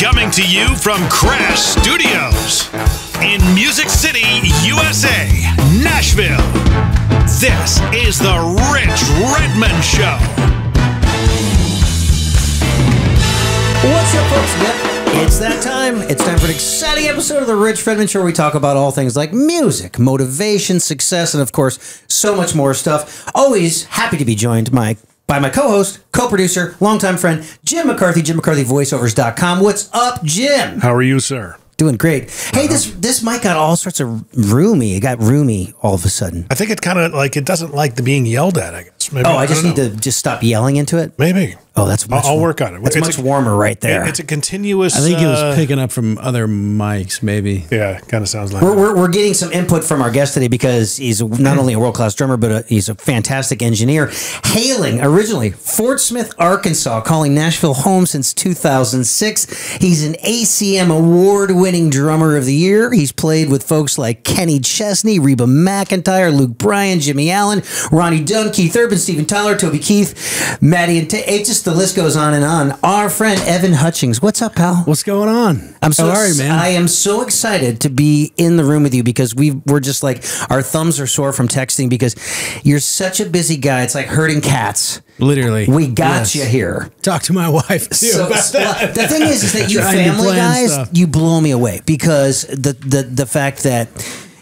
Coming to you from Crash Studios in Music City, USA, Nashville. This is the Rich Redmond Show. What's up, folks? It's that time. It's time for an exciting episode of the Rich Redmond Show where we talk about all things like music, motivation, success, and of course, so much more stuff. Always happy to be joined by, by my co-host, co-producer, longtime friend, Jim McCarthy, Jim McCarthy Voiceovers.com. What's up, Jim? How are you, sir? Doing great. Hey, this uh-huh. this mic got all sorts of roomy. It got roomy all of a sudden. I think it kind of like it doesn't like the being yelled at. I guess. Maybe, Oh, I just need know. to just stop yelling into it. Maybe. Oh, that's much I'll, I'll work on it. That's It's much a- warmer right there. It's a continuous. I think it was uh, picking up from other mics, maybe. Yeah, kind of sounds like. We're, we're, we're getting some input from our guest today because he's not only a world class drummer, but a, he's a fantastic engineer. Hailing originally Fort Smith, Arkansas, calling Nashville home since 2006. He's an ACM award winning drummer of the year. He's played with folks like Kenny Chesney, Reba McEntire, Luke Bryan, Jimmie Allen, Ronnie Dunn, Keith Urban, Steven Tyler, Toby Keith, Maddie, and Ta- it just the list goes on and on. Our friend Evan Hutchings. What's up, pal? What's going on? I'm so you, man? I am so excited to be in the room with you because we we're just like our thumbs are sore from texting because you're such a busy guy. It's like herding cats. Literally. We got Yes. you here. Talk to my wife too So, that. the thing is, is that you family guys, stuff. you blow me away because the the the fact that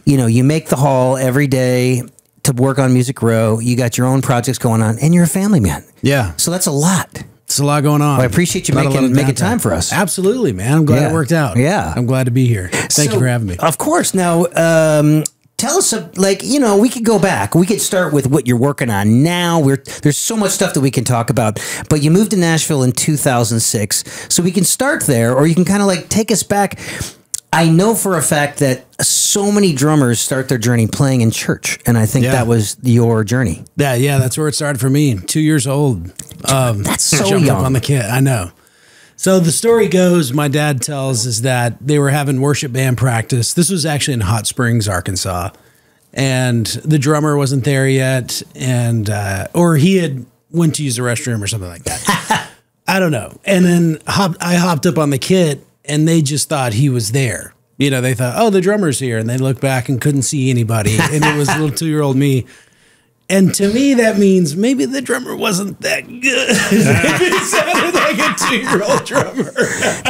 you know you make the hall every day to work on Music Row. You got your own projects going on, and you're a family man. Yeah. So that's a lot. It's a lot going on. I appreciate you Not making- making time for us. Absolutely, man. I'm glad Yeah. it worked out. Yeah. I'm glad to be here. Thank So, you for having me. Of course. Now, um, tell us, uh, like, you know, we could go back. We could start with what you're working on now. We're there's so much stuff that we can talk about. But you moved to Nashville in 2006, so we can start there, or you can kind of like take us back. I know for a fact that so many drummers start their journey playing in church, and I think Yeah. that was your journey. Yeah, yeah, that's where it started for me. Two years old. Um, That's so young. up on the kit. I know. So the story goes, my dad tells, is that they were having worship band practice. This was actually in Hot Springs, Arkansas, and the drummer wasn't there yet, and uh, or he had went to use the restroom or something like that. I don't know. And then hop, I hopped up on the kit, and they just thought he was there. You know, they thought, oh, the drummer's here, and they looked back and couldn't see anybody, and it was a little two year old me. And to me, that means maybe the drummer wasn't that good. it sounded like a two-year-old drummer.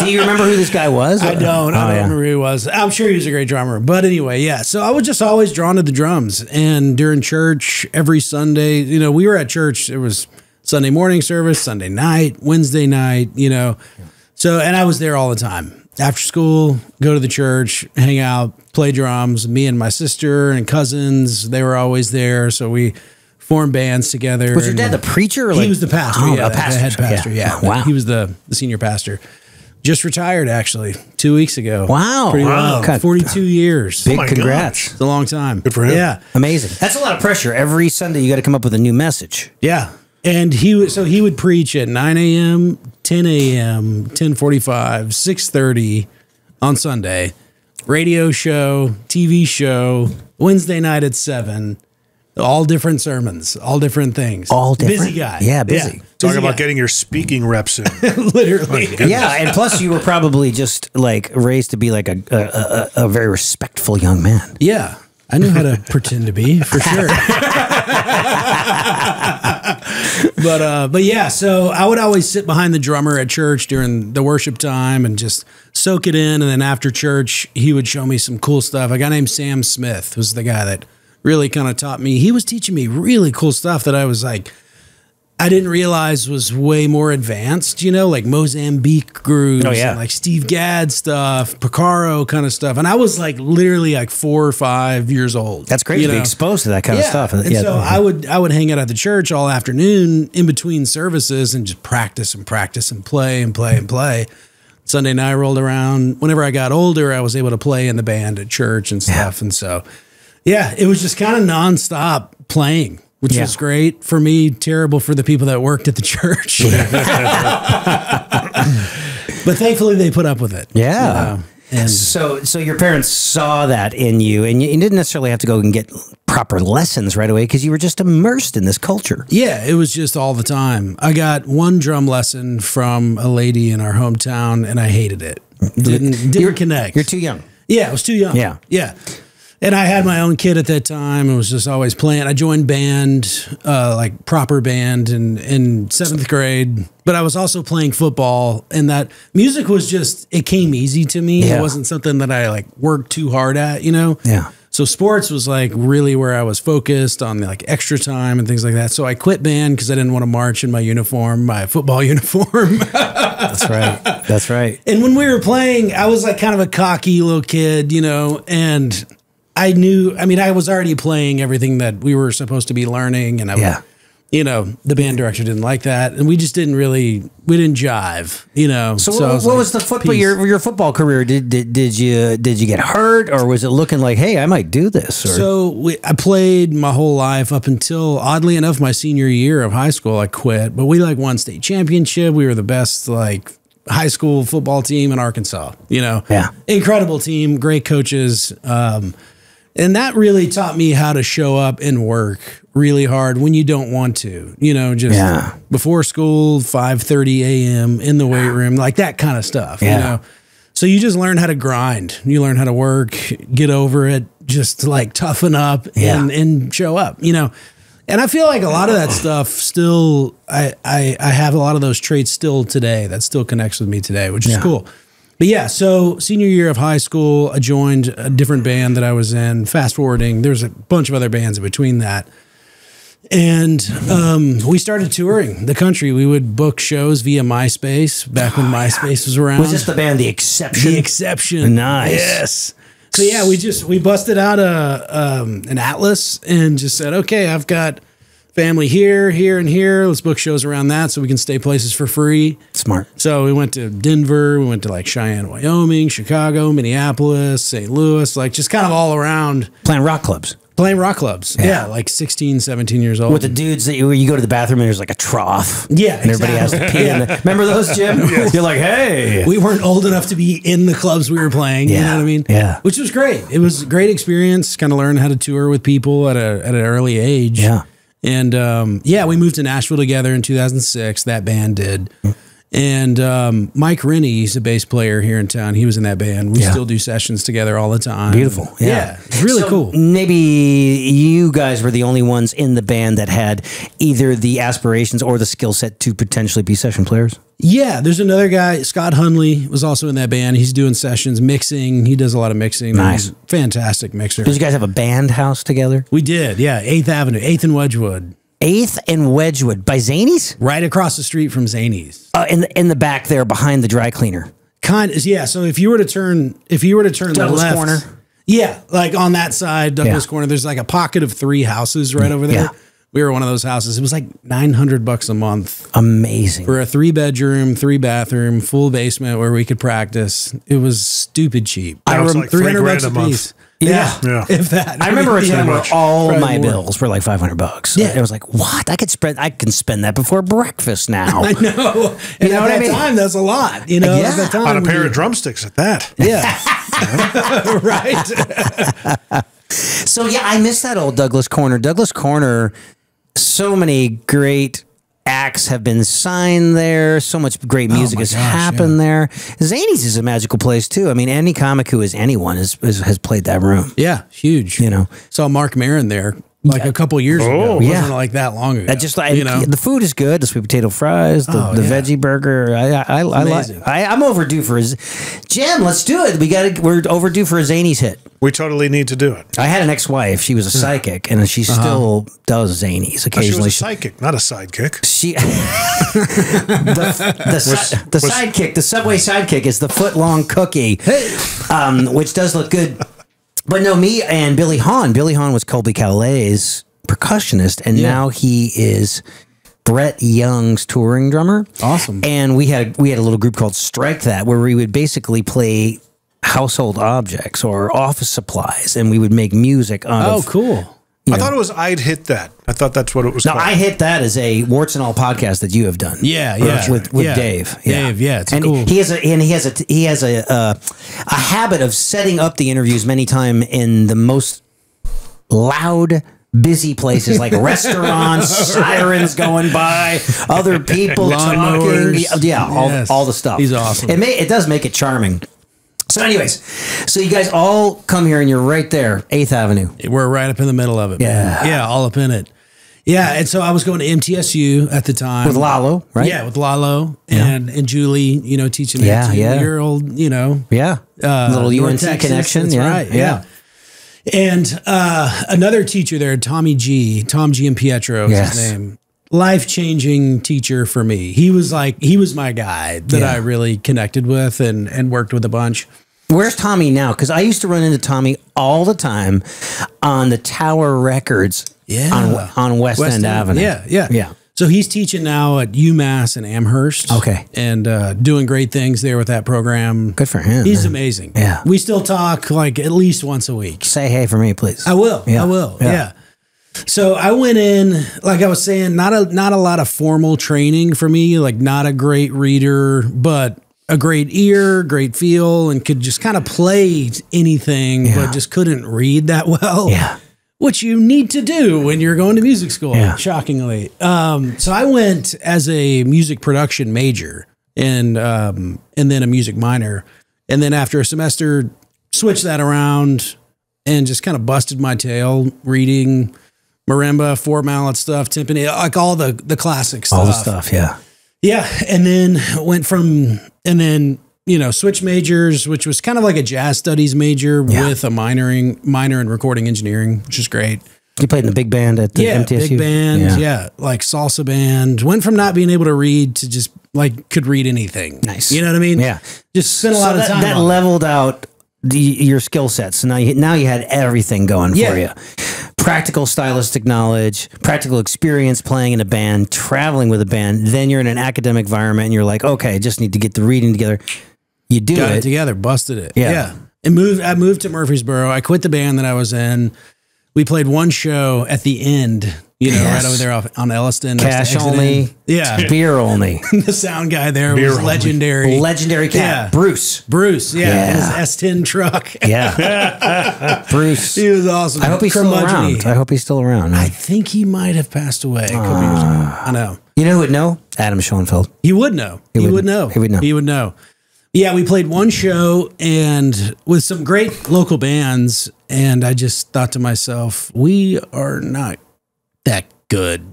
Do you remember who this guy was? I don't. Oh, I don't yeah. remember who he was. I'm sure he was a great drummer. But anyway, yeah. So I was just always drawn to the drums. And during church, every Sunday, you know, we were at church. It was Sunday morning service, Sunday night, Wednesday night, you know. So, and I was there all the time. After school, go to the church, hang out, play drums. Me and my sister and cousins, they were always there. So we formed bands together. Was your dad and- the preacher? Or he was the pastor. Oh, yeah, a pastor. the head pastor. Yeah. Wow. He was the, the senior pastor. Just retired actually two weeks ago. Wow. Pretty Wow. wild. God. 42 years. Big oh my congrats. It's a long time. Good for him. Yeah. Amazing. That's a lot of pressure. Every Sunday, you got to come up with a new message. Yeah. And he would, so he would preach at 9 a.m., 10 a.m., 1045, 630 on Sunday, radio show, TV show, Wednesday night at seven, all different sermons, all different things. All different? Busy guy. Yeah, busy. Talk Busy about guy. getting your speaking reps in. literally. Yeah, and plus you were probably just like raised to be like a a, a, a very respectful young man. Yeah. I knew how to pretend to be for sure. but uh but yeah, so I would always sit behind the drummer at church during the worship time and just soak it in and then after church he would show me some cool stuff. A guy named Sam Smith was the guy that really kind of taught me. He was teaching me really cool stuff that I was like I didn't realize was way more advanced, you know, like Mozambique grooves, Oh, yeah. and like Steve Gadd stuff, Picaro kind of stuff. And I was like literally like four or five years old. That's crazy you to be exposed to that kind of stuff. And yeah, so I would I would hang out at the church all afternoon in between services and just practice and practice and play and play and play. Sunday night rolled around. Whenever I got older, I was able to play in the band at church and stuff. And so, yeah, it was just kind of nonstop playing, which Yeah. was great for me. Terrible for the people that worked at the church. but thankfully, they put up with it. Yeah. you know? And So, so your parents saw that in you, and you, you didn't necessarily have to go and get proper lessons right away because you were just immersed in this culture. Yeah, it was just all the time. I got one drum lesson from a lady in our hometown, and I hated it. Didn't didn't You're- connect. You're too young. Yeah, I was too young. Yeah. yeah. And I had my own kid at that time and was just always playing. I joined band, uh, like proper band, in in seventh grade. But I was also playing football, and that music was just it came easy to me. Yeah. It wasn't something that I like worked too hard at, you know. Yeah. So sports was like really where I was focused on the like extra time and things like that. So I quit band because I didn't want to march in my uniform, my football uniform. That's right. That's right. And when we were playing, I was like kind of a cocky little kid, you know, and I knew, I mean, I was already playing everything that we were supposed to be learning. And I, Yeah. you know, the band director didn't like that. And we just didn't really, we didn't jive, you know. So, I what, what like, was the football peace. your your football career? Did, did did you did you get hurt or was it looking like, hey, I might do this? Or So we, I played my whole life up until, oddly enough, my senior year of high school. I quit, but we like won state championship. We were the best like high school football team in Arkansas. You know, Yeah. incredible team, great coaches, um, and that really taught me how to show up and work really hard when you don't want to. You know, just Yeah. before school, five thirty a.m. in the weight room, like that kind of stuff. Yeah. You know. So you just learn how to grind. You learn how to work, get over it, just like toughen up Yeah. and, and show up, you know. And I feel like a lot of that stuff still I, I I have a lot of those traits still today that still connects with me today, which is cool. But yeah, so senior year of high school, I joined a different band that I was in. Fast forwarding, there's a bunch of other bands in between that. And um, we started touring the country. We would book shows via MySpace back when MySpace was around. was this the band The Exception? The exception. Nice. Yes. So yeah, we just we busted out a um, an atlas and just said, okay, I've got family here, here, and here. Let's book shows around that so we can stay places for free. Smart. So we went to Denver, we went to like Cheyenne, Wyoming, Chicago, Minneapolis, St. Louis, like just kind of all around Playing rock clubs. playing rock clubs. Yeah, like 16, 17 years old. With the dudes that you, you go to the bathroom and there's like a trough. Yeah, And everybody has to exactly. pee in the, Remember those, Jim? yes. You're like, hey. we weren't old enough to be in the clubs we were playing. You Yeah, know what I mean? yeah. Which was great. It was a great experience. Kind of learned how to tour with people at a at an early age. Yeah. And um, yeah, we moved to Nashville together in 2006. That band did. And um, Mike Rennie, he's a bass player here in town. He was in that band. We Yeah. still do sessions together all the time. Beautiful. Yeah. it's really So cool. Maybe you guys were the only ones in the band that had either the aspirations or the skill set to potentially be session players. Yeah, there's another guy, Scott Hunley, was also in that band. He's doing sessions, mixing. He does a lot of mixing. Nice. He's a fantastic mixer. Did you guys have a band house together? We did, yeah. Eighth Avenue, Eighth and Wedgwood, Eighth and Wedgwood by Zanies? right across the street from Zanies. Uh, in the in the back there behind the dry cleaner. Kind of, yeah. So if you were to turn, if you were to turn Douglas left, Corner? yeah, like on that side, Douglas Yeah. Corner, there's like a pocket of three houses right over there. Yeah. We were one of those houses. It was like nine hundred bucks a month Amazing. for a three bedroom, three bathroom, full basement where we could practice. It was stupid cheap. That was like 300 bucks a a month. piece. Yeah. Yeah, Yeah. if that. I remember a Yeah. time where all Probably my more. bills were like five hundred bucks. Yeah. it was like, what? I could spread. I can spend that before breakfast now. I know. And know at what I that mean? time, that's a lot. You know, Yeah. at time. on a pair did- of drumsticks at that. Yeah. right. So yeah, I miss that old Douglas Corner. Douglas Corner, so many great acts have been signed there. So much great oh music Oh has gosh, happened there. Zanies is a magical place too. I mean, any comic who is anyone has has, has played that room. Yeah, huge. You know. saw Marc Maron there like a couple years ago. It Yeah. wasn't like that long ago. That just like you know. the food is good. The sweet potato fries, the, Oh, the yeah. veggie burger. I I I, I like. I, I'm overdue for his. Jim. Let's do it. We got to. We're overdue for a Zanies hit. We totally need to do it. I had an ex-wife. She was a psychic, and she still does Zanies Uh-huh. She was occasionally. a psychic, not a sidekick. She, the the, si- the was- sidekick, the subway sidekick is the foot long cookie, um, which does look good. But no, me and Billy Hahn. Billy Hahn was Colbie Caillat's percussionist, and Yeah. now he is Brett Young's touring drummer. Awesome. And we had we had a little group called Strike That, where we would basically play household objects or office supplies, and we would make music out oh, of. cool. I thought it was I'd hit that. I thought that's what it was Now called. I hit that as a warts and all podcast that you have done. Yeah, yeah. with with Yeah. Dave. Dave, yeah, it's and cool. he has a and he has a he has a uh, a habit of setting up the interviews many time in the most loud busy places like restaurants, sirens going by, other people talking. Yeah, all, Yes. all the stuff. He's awesome. It may it does make it charming. So, anyways, so you guys all come here and you're right there, Eighth Avenue. We're right up in the middle of it. Yeah. man. Yeah, all up in it. Yeah, and so I was going to MTSU at the time With Lalo, right? Yeah, with Lalo and and Julie, you know, teaching Yeah, yeah, yeah. year old, you know, Yeah. uh, Little UNT Texas, connection. Yeah. right. Yeah. And uh, another teacher there, Tommy G, Tom Giampietro is Yes. his name. Life changing teacher for me. He was like he was my guy that Yeah. I really connected with and and worked with a bunch. Where's Tommy now? Because I used to run into Tommy all the time on the Tower Records Yeah. on, on West, End, Avenue. Yeah, yeah, Yeah. So he's teaching now at UMass and Amherst. Okay. and uh, doing great things there with that program. Good for him. He's man. amazing. Yeah. we still talk like at least once a week. Say hey for me, please. I will. Yeah. I will. Yeah. Yeah. So I went in, like I was saying, not a not a lot of formal training for me. Like not a great reader, but a great ear, great feel, and could just kind of play anything, Yeah. but just couldn't read that well. Yeah. Which you need to do when you're going to music school, Yeah. shockingly. Um, so I went as a music production major and um, and then a music minor. And then after a semester, switched that around and just kind of busted my tail reading marimba, four mallet stuff, timpani, like all the the classic stuff. all the stuff. Yeah. Yeah, and then went from and then you know switch majors, which was kind of like a jazz studies major Yeah. with a minoring minor in recording engineering, which is great. You played in the big band at the Yeah, MTSU. big band, yeah. like salsa band. Went from not being able to read to just like could read anything. Nice. you know what I mean? Yeah. just spent a So lot that, of time. that leveled out the, your skill sets. So now you now you had everything going Yeah. for you. Practical stylistic knowledge, practical experience playing in a band, traveling with a band. Then you're in an academic environment and you're like, okay, I just need to get the reading together. You do got it it. together, busted it. Yeah. Yeah. And moved I moved to Murfreesboro. I quit the band that I was in. We played one show at the end, you know, Yes. right over there off, on Elliston. Cash only. Yeah. Beer only. the sound guy there Beer was only. legendary. Legendary cat. Yeah. Bruce. Bruce, yeah, Yeah. his S10 truck. Yeah. Bruce. he was awesome. I hope he's still around. I hope he's still around. I think he might have passed away a couple years ago. I know. you know who would know? Adam Shoenfeld. He would know. He, would- would, know. he would know. He would know. Yeah, we played one show and with some great local bands, and I just thought to myself, we are not that good.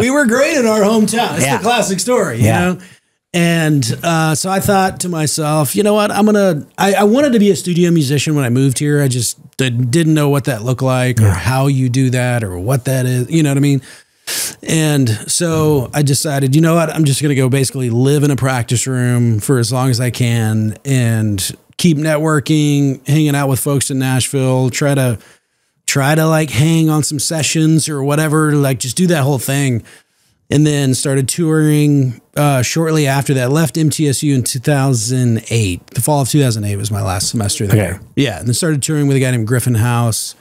we were great in our hometown. It's Yeah. the classic story, you Yeah. know? And uh, so I thought to myself, you know what? I'm gonna. I, I wanted to be a studio musician when I moved here. I just did, didn't know what that looked like, or how you do that, or what that is. You know what I mean? And so I decided, you know what? I'm just going to go basically live in a practice room for as long as I can and keep networking, hanging out with folks in Nashville, try to try to like hang on some sessions or whatever, like just do that whole thing. And then started touring uh, shortly after that. Left MTSU in 2008. The fall of 2008 was my last semester there. Okay. Yeah. And then started touring with a guy named Griffin House.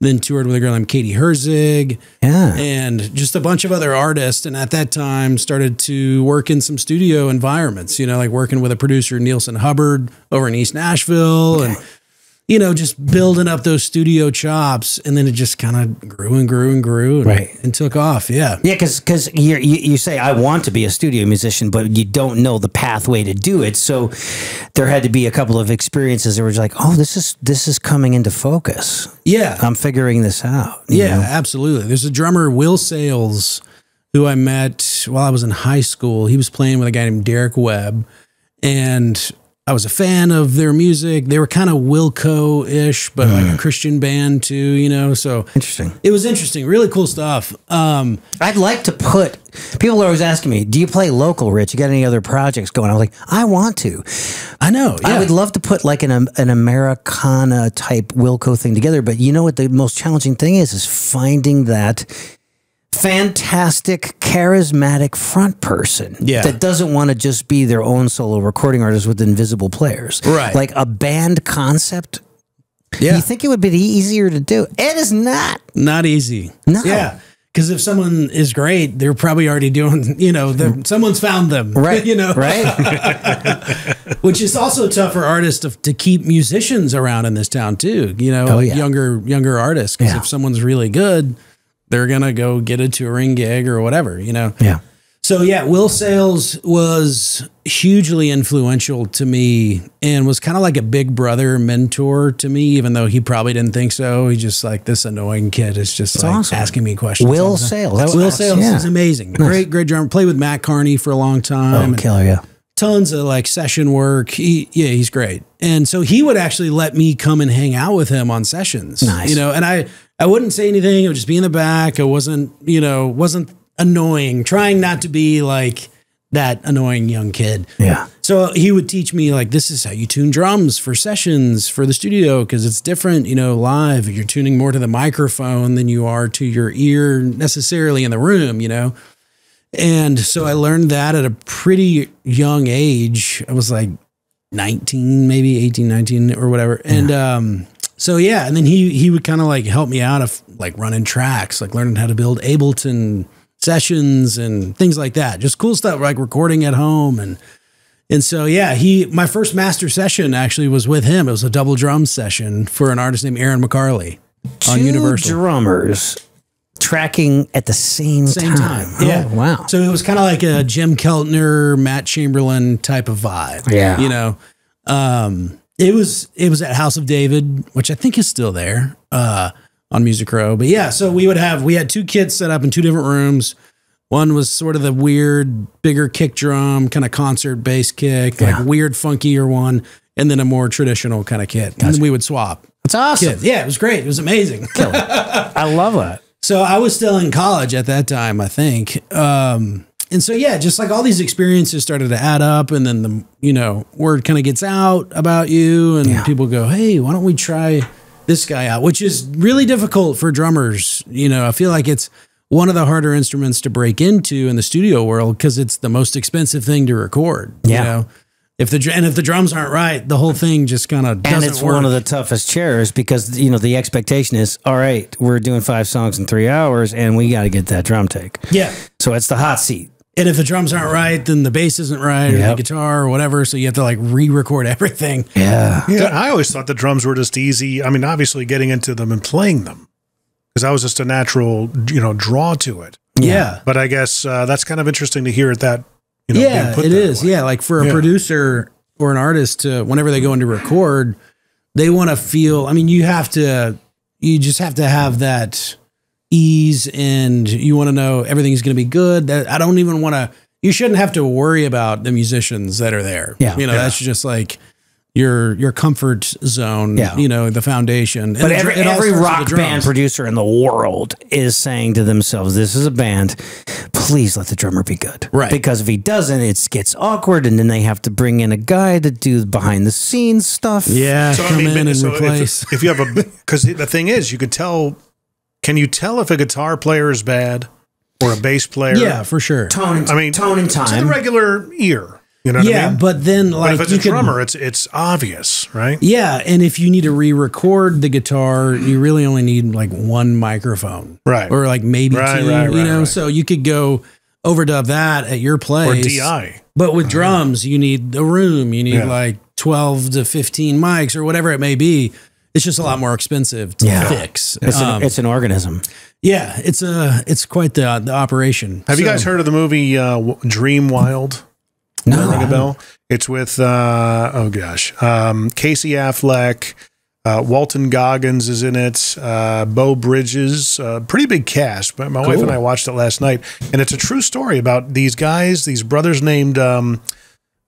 Then toured with a girl named Katie Herzig Yeah. and just a bunch of other artists. And at that time, started to work in some studio environments. You know, like working with a producer Neilson Hubbard over in East Nashville, and you know, just building up those studio chops. And then it just kind of grew and grew and grew, and, Right. and took off. Yeah, Yeah, because because you you say I want to be a studio musician, but you don't know the pathway to do it. So there had to be a couple of experiences that were just like, oh, this is this is coming into focus. yeah, I'm figuring this out. yeah, know? absolutely. There's a drummer, Will Sayles, who I met while I was in high school. He was playing with a guy named Derek Webb, and I was a fan of their music. They were kind of Wilco ish, but like a Christian band too, you know. So Interesting. it was interesting, really cool stuff. Um, I'd like to put. People are always asking me, "Do you play local, Rich? You got any other projects going?" I was like, "I want to. I know. I would love to put like an an Americana type Wilco thing together." But you know what? The most challenging thing is is finding that fantastic, charismatic front person Yeah. that doesn't want to just be their own solo recording artist with invisible players. Right. Like a band concept. yeah. You think it would be easier to do? It is not. Not easy. No. Yeah. Because if someone is great, they're probably already doing, you know, someone's found them, Right. You know, Right. which is also tough for artists to, to keep musicians around in this town too. You know, Oh, like yeah. younger younger artists. Because Yeah. if someone's really good, they're gonna go get a touring gig or whatever. You know. yeah. So yeah, Will Sayles was hugely influential to me and was kind of like a big brother mentor to me, even though he probably didn't think so. He just like this annoying kid is just like awesome. asking me questions. Will. Sayles. That was Will. Sayles Yeah. is amazing. Great, great drummer. Played with Matt Kearney for a long time. Oh, killer. Yeah. tons of like session work. He, yeah, he's great. And so he would actually let me come and hang out with him on sessions. Nice. You know, and I I wouldn't say anything. I would just be in the back. I wasn't, you know, wasn't annoying, trying not to be like that annoying young kid. Yeah. So he would teach me like this is how you tune drums for sessions for the studio because it's different, you know, live. You're tuning more to the microphone than you are to your ear necessarily in the room, you know. And so I learned that at a pretty young age. I was like 19, maybe 18, 19 or whatever. And um so yeah, and then he he would kind of like help me out of like running tracks, like learning how to build Ableton sessions and things like that. Just cool stuff like recording at home and and so yeah, he my first master session actually was with him. It was a double drum session for an artist named Erin McCarley on Two Universal. drummers tracking at the same, Same time. Oh, Yeah. wow. So it was kind of like a Jim Keltner, Matt Chamberlain type of vibe. Yeah. You know, um, it was it was at House of David, which I think is still there uh, on Music Row. But yeah, so we would have we had two kits set up in two different rooms. One was sort of the weird, bigger kick drum, kind of concert bass kick, Yeah. like weird, funkier one, and then a more traditional kind of kit. And then we would swap. That's awesome. Yeah, it was great. It was amazing. I love that. So I was still in college at that time, I think. Um, and so yeah, just like all these experiences started to add up, and then the you know word kind of gets out about you, and Yeah. people go, "Hey, why don't we try this guy out?" Which is really difficult for drummers. You know, I feel like it's one of the harder instruments to break into in the studio world because it's the most expensive thing to record. Yeah. You know, if the and if the drums aren't right, the whole thing just kind of And it's work. one of the toughest chairs because you know the expectation is all right. We're doing five songs in three hours, and we got to get that drum take. yeah. So it's the hot seat. And if the drums aren't right, then the bass isn't right, or the guitar, or whatever. So you have to like re-record everything. Yeah. Yeah, I always thought the drums were just easy. I mean, obviously getting into them and playing them because that was just a natural, you know, draw to it. Yeah, But I guess uh, that's kind of interesting to hear it that, you know, yeah, being put it that is. way. Yeah, like for a Yeah. producer or an artist to whenever they go into record, they want to feel. I mean, you have to. You just have to have that ease, and you want to know everything's going to be good. That I don't even want to. You shouldn't have to worry about the musicians that are there. Yeah. you know Yeah. that's just like. Your your comfort zone, Yeah. you know the foundation. But the every, dr- it every rock band producer in the world is saying to themselves, "This is a band. Please let the drummer be good, Right. Because if he doesn't, it gets awkward, and then they have to bring in a guy to do behind the scenes stuff. Yeah, So, I come mean, in and so replace. If, if you have a, because the thing is, you could tell, can you tell if a guitar player is bad or a bass player? yeah, for sure. tone. And, I mean, tone and To the regular ear, you know yeah, I mean? but then But like if it's you a could- drummer, it's it's obvious, right? yeah, and if you need to re-record the guitar, you really only need like one microphone, Right. Or like maybe Right, two, right, you right, know. right. So you could go overdub that at your Or place, DI. But with drums, you need the room. You need Yeah. like twelve to fifteen mics or whatever it may be. It's just a lot more expensive to Yeah. fix. It's, Um, an, it's an organism. yeah, it's a it's quite the the operation. Have you guys heard of the movie uh, Dream Wild? No. Ring a bell? It's with uh, oh gosh, um, Casey Affleck, uh, Walton Goggins is in it, uh, Beau Bridges, uh, pretty big cast. But my wife and I watched it last night, and it's a true story about these guys, these brothers named um,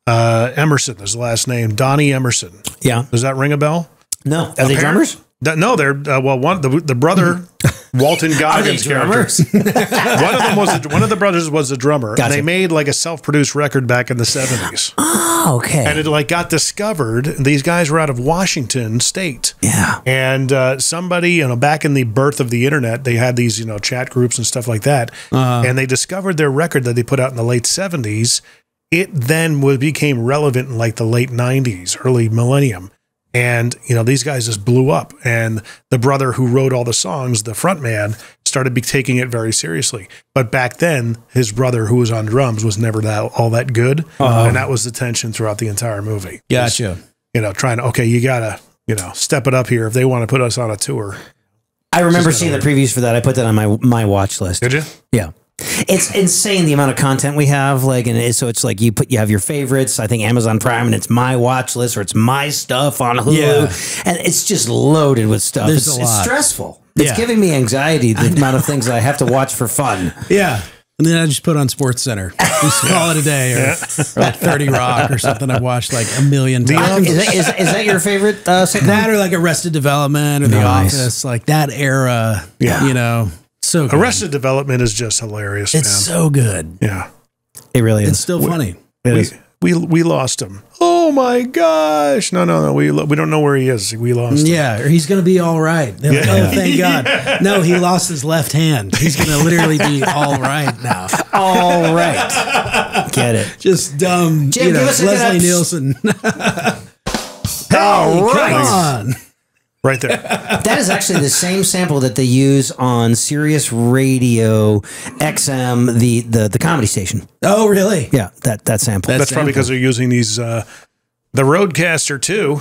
uh, Emerson. Is the last name Donnie Emerson? Yeah. Does that ring a bell? No. Are they drummers? That- no, they're uh, well. One the the brother Walton Goggins character. one of them was a, one of the brothers was a drummer. Gotcha. And they made like a self-produced record back in the seventies, Oh, okay. and it like got discovered. These guys were out of Washington State, yeah. and uh, somebody you know back in the birth of the internet, they had these you know chat groups and stuff like that, and they discovered their record that they put out in the late seventies. It then was, became relevant in like the late nineties, early millennium. And you know these guys just blew up, and the brother who wrote all the songs, the front man, started be taking it very seriously. But back then, his brother, who was on drums, was never that all that good, uh-huh. um, and that was the tension throughout the entire movie. Gotcha. You know, trying to okay, you gotta you know step it up here if they want to put us on a tour. I remember seeing the previews for that. I put that on my my watch list. Did you? Yeah. It's insane the amount of content we have. Like, and it, so it's like you put you have your favorites. I think Amazon Prime, and it's my watch list or it's my stuff on Hulu, Yeah. and it's just loaded with stuff. There's it's, a it's lot. stressful. It's Yeah. giving me anxiety the amount of things I have to watch for fun. Yeah. And then I just put on Sports Center. Just call it a day or, or like 30 Rock or something I've watched like a million times. is, that, is, is that your favorite uh, sitcom? that or like Arrested Development or The Office, like that era. Yeah. You know, so good. Arrested Development is just hilarious, It's man. so good. yeah. It really is. It's is. still funny. It we, is. we we lost him. Oh my gosh! No, no, no. We we don't know where he is. We lost. him. Yeah, or he's going to be all right. They're like, oh, thank God. No, he lost his left hand. He's going to literally be all right now. All right. Get it. Just dumb, Jim, you know, give us a good Leslie ups- Nielsen. All right. Come on. Right there. That is actually the same sample that they use on Sirius Radio XM, the the, the comedy station. Oh, really? Yeah, that that sample. That's- That's probably because they're using these uh, the RodeCaster too.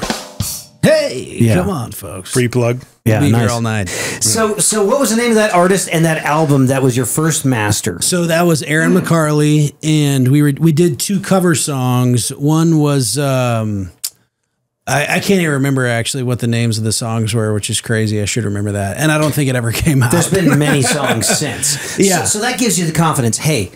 Hey, Yeah. come on, folks. Free plug. yeah, be nice. here all night. So so what was the name of that artist and that album that was your first master? So that was Erin McCarley, and we were we did two cover songs. One was um, I, I can't even remember actually what the names of the songs were, which is crazy. I should remember that, and I don't think it ever came out. There's been many songs since. Yeah. So, so that gives you the confidence. Hey,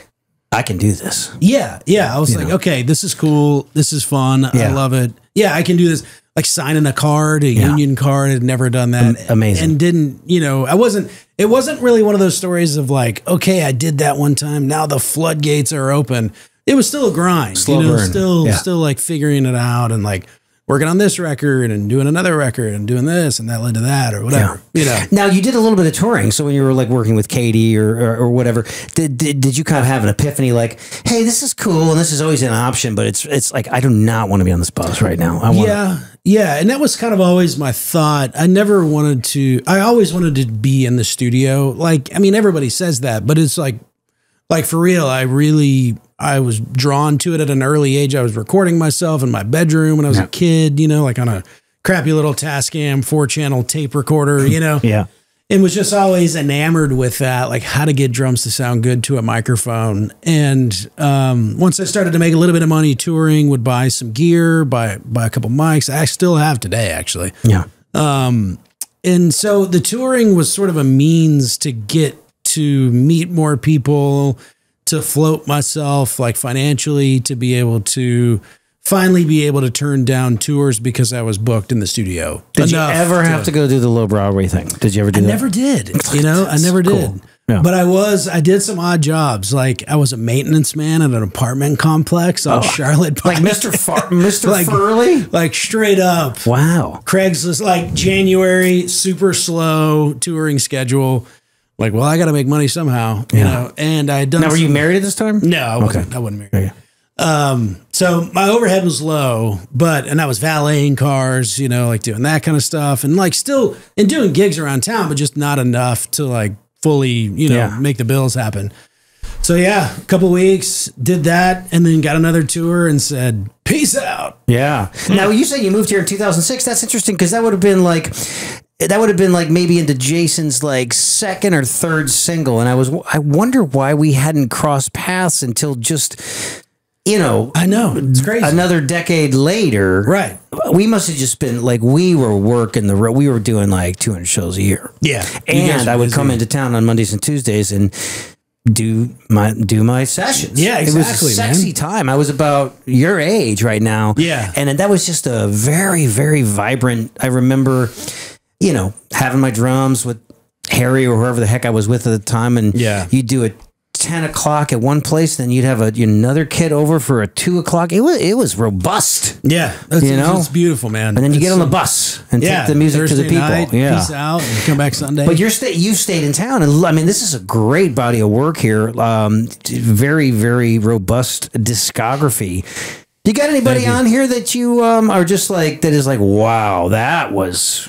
I can do this. Yeah, yeah. I was like, okay, this is cool. This is fun. I love it. Yeah, I can do this. Like signing a card, a union card. i had never done that. amazing. And didn't you know? I wasn't. It wasn't really one of those stories of like, okay, I did that one time. Now the floodgates are open. It was still a grind. Slow you know, burn. still Yeah. still like figuring it out and like working on this record and doing another record and doing this and that led to that or whatever. You know. Now you did a little bit of touring. So when you were like working with Katie or or, or whatever, did, did did you kind of have an epiphany like, hey, this is cool and this is always an option, but it's it's like I do not want to be on this bus right now. I want Yeah, yeah, and that was kind of always my thought. I never wanted to. I always wanted to be in the studio. Like, I mean, everybody says that, but it's like, like for real. I really, I was drawn to it at an early age. I was recording myself in my bedroom when I was a kid. You know, like on a crappy little Tascam four channel tape recorder. You know, Yeah. and was just always enamored with that, like how to get drums to sound good to a microphone. And um, once I started to make a little bit of money touring, would buy some gear, buy buy a couple mics. I still have today, actually. Yeah. Um, and so the touring was sort of a means to get to meet more people, to float myself like financially, to be able to finally be able to turn down tours because I was booked in the studio. Did you Enough ever have to go do the low Broadway thing? Did you ever do I that? never did. You know, I never did. cool. Yeah. But I was, I did some odd jobs. Like I was a maintenance man at an apartment complex on oh. Charlotte Oh. Like Mr. Far- Mr. Like- Furley? like straight up. Wow. Craigslist, like January, super slow touring schedule. Like, well, I got to make money somehow, you Yeah. know. And I had done. Now, were you married at this time? No, I wasn't. I wasn't married. Um, so my overhead was low, but and I was valeting cars, you know, like doing that kind of stuff, and like still and doing gigs around town, but just not enough to like fully, you know, Yeah. make the bills happen. So yeah, a couple weeks did that, and then got another tour and said peace out. Yeah. Now you say you moved here in 2006. That's interesting because that would have been like that would have been like maybe into Jason's like second or third single, and I was I wonder why we hadn't crossed paths until just you know I know it's crazy, another decade later. right? We must have just been like we were working the we were doing like 200 shows a year. Yeah, and I would busy. come into town on Mondays and Tuesdays and do my do my sessions. Yeah, exactly. It was a exactly, man. sexy time. I was about your age right now. Yeah. and that was just a very very vibrant. I remember, you know, having my drums with Harry or whoever the heck I was with at the time, and Yeah. you'd do it. 10 o'clock at one place, then you'd have a, another kid over for a two o'clock. It was it was robust. Yeah, it's, You know? it's beautiful, man. And then you It's get on the bus and yeah, take the music to the people. night, yeah. peace out, and come back Sunday. But you're sta- you've stayed in town, and I mean, this is a great body of work here. Um, very, very robust discography. You got anybody on here that you um, are just like that is like, wow, that was,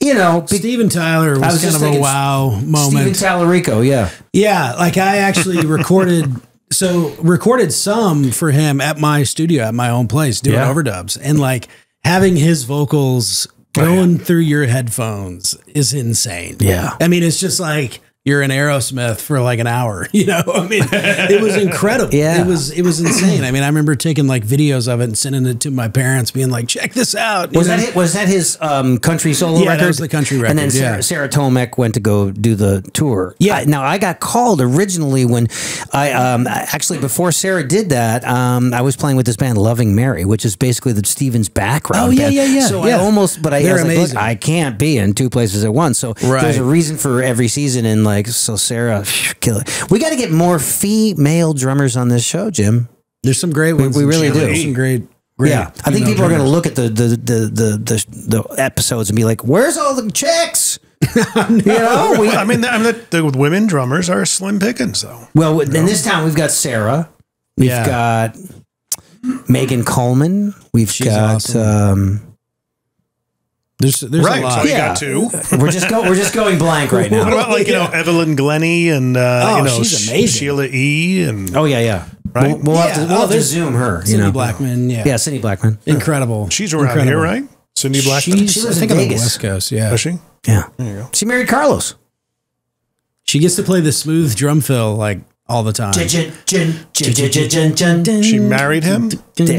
you know, be- Steven Tyler was, was kind of a wow Steven moment. Tallarico, yeah. Yeah, like I actually recorded so recorded some for him at my studio at my own place doing Yeah. overdubs and like having his vocals oh, going through your headphones is insane. Yeah. I mean it's just like you're an Aerosmith for like an hour, you know. I mean, it was incredible. Yeah. it was it was insane. I mean, I remember taking like videos of it and sending it to my parents, being like, "Check this out." you Was know? that it? Was that his um, country solo Yeah, record? was the country record. And then record, Sarah, yeah. Sarah Tomek went to go do the tour. Yeah. I- now I got called originally when I um, actually before Sarah did that. Um, I was playing with this band Loving Mary, which is basically the Stevens background. Oh, yeah, band. yeah, yeah, So yeah. I almost, but I, I was like, look, I can't be in two places at once. So Right. there's a reason for every season, and like so Sarah, kill it. We got to get more female drummers on this show, Jim. There's some great ones. we in really Chile. do. Some great. great Yeah, I think people are going to look at the the, the the the the episodes and be like, "Where's all the chicks?" you know, we, I mean, I mean the, the women drummers are slim pickings, though. well, in this town we've got Sarah, we've Yeah. got Megan Coleman, we've She's got. awesome. Um, There's there's Right, a lot. so you Yeah. got two. we're just go we're just going blank right now. What about like you know Evelyn Glennie and uh, Oh, you know she's amazing. Sheila E. and Oh yeah, yeah. Right? We'll, we'll have to, we'll Oh, have to zoom her. You Cindy know, Blackman. Yeah. yeah, Cindy Blackman. Incredible. she's around Incredible. here, right? Cindy Blackman. She's, She lives I in think on the Vegas. West Coast. Yeah. Is she? Yeah, she married Carlos. She gets to play the smooth drum fill like all the time. She married him.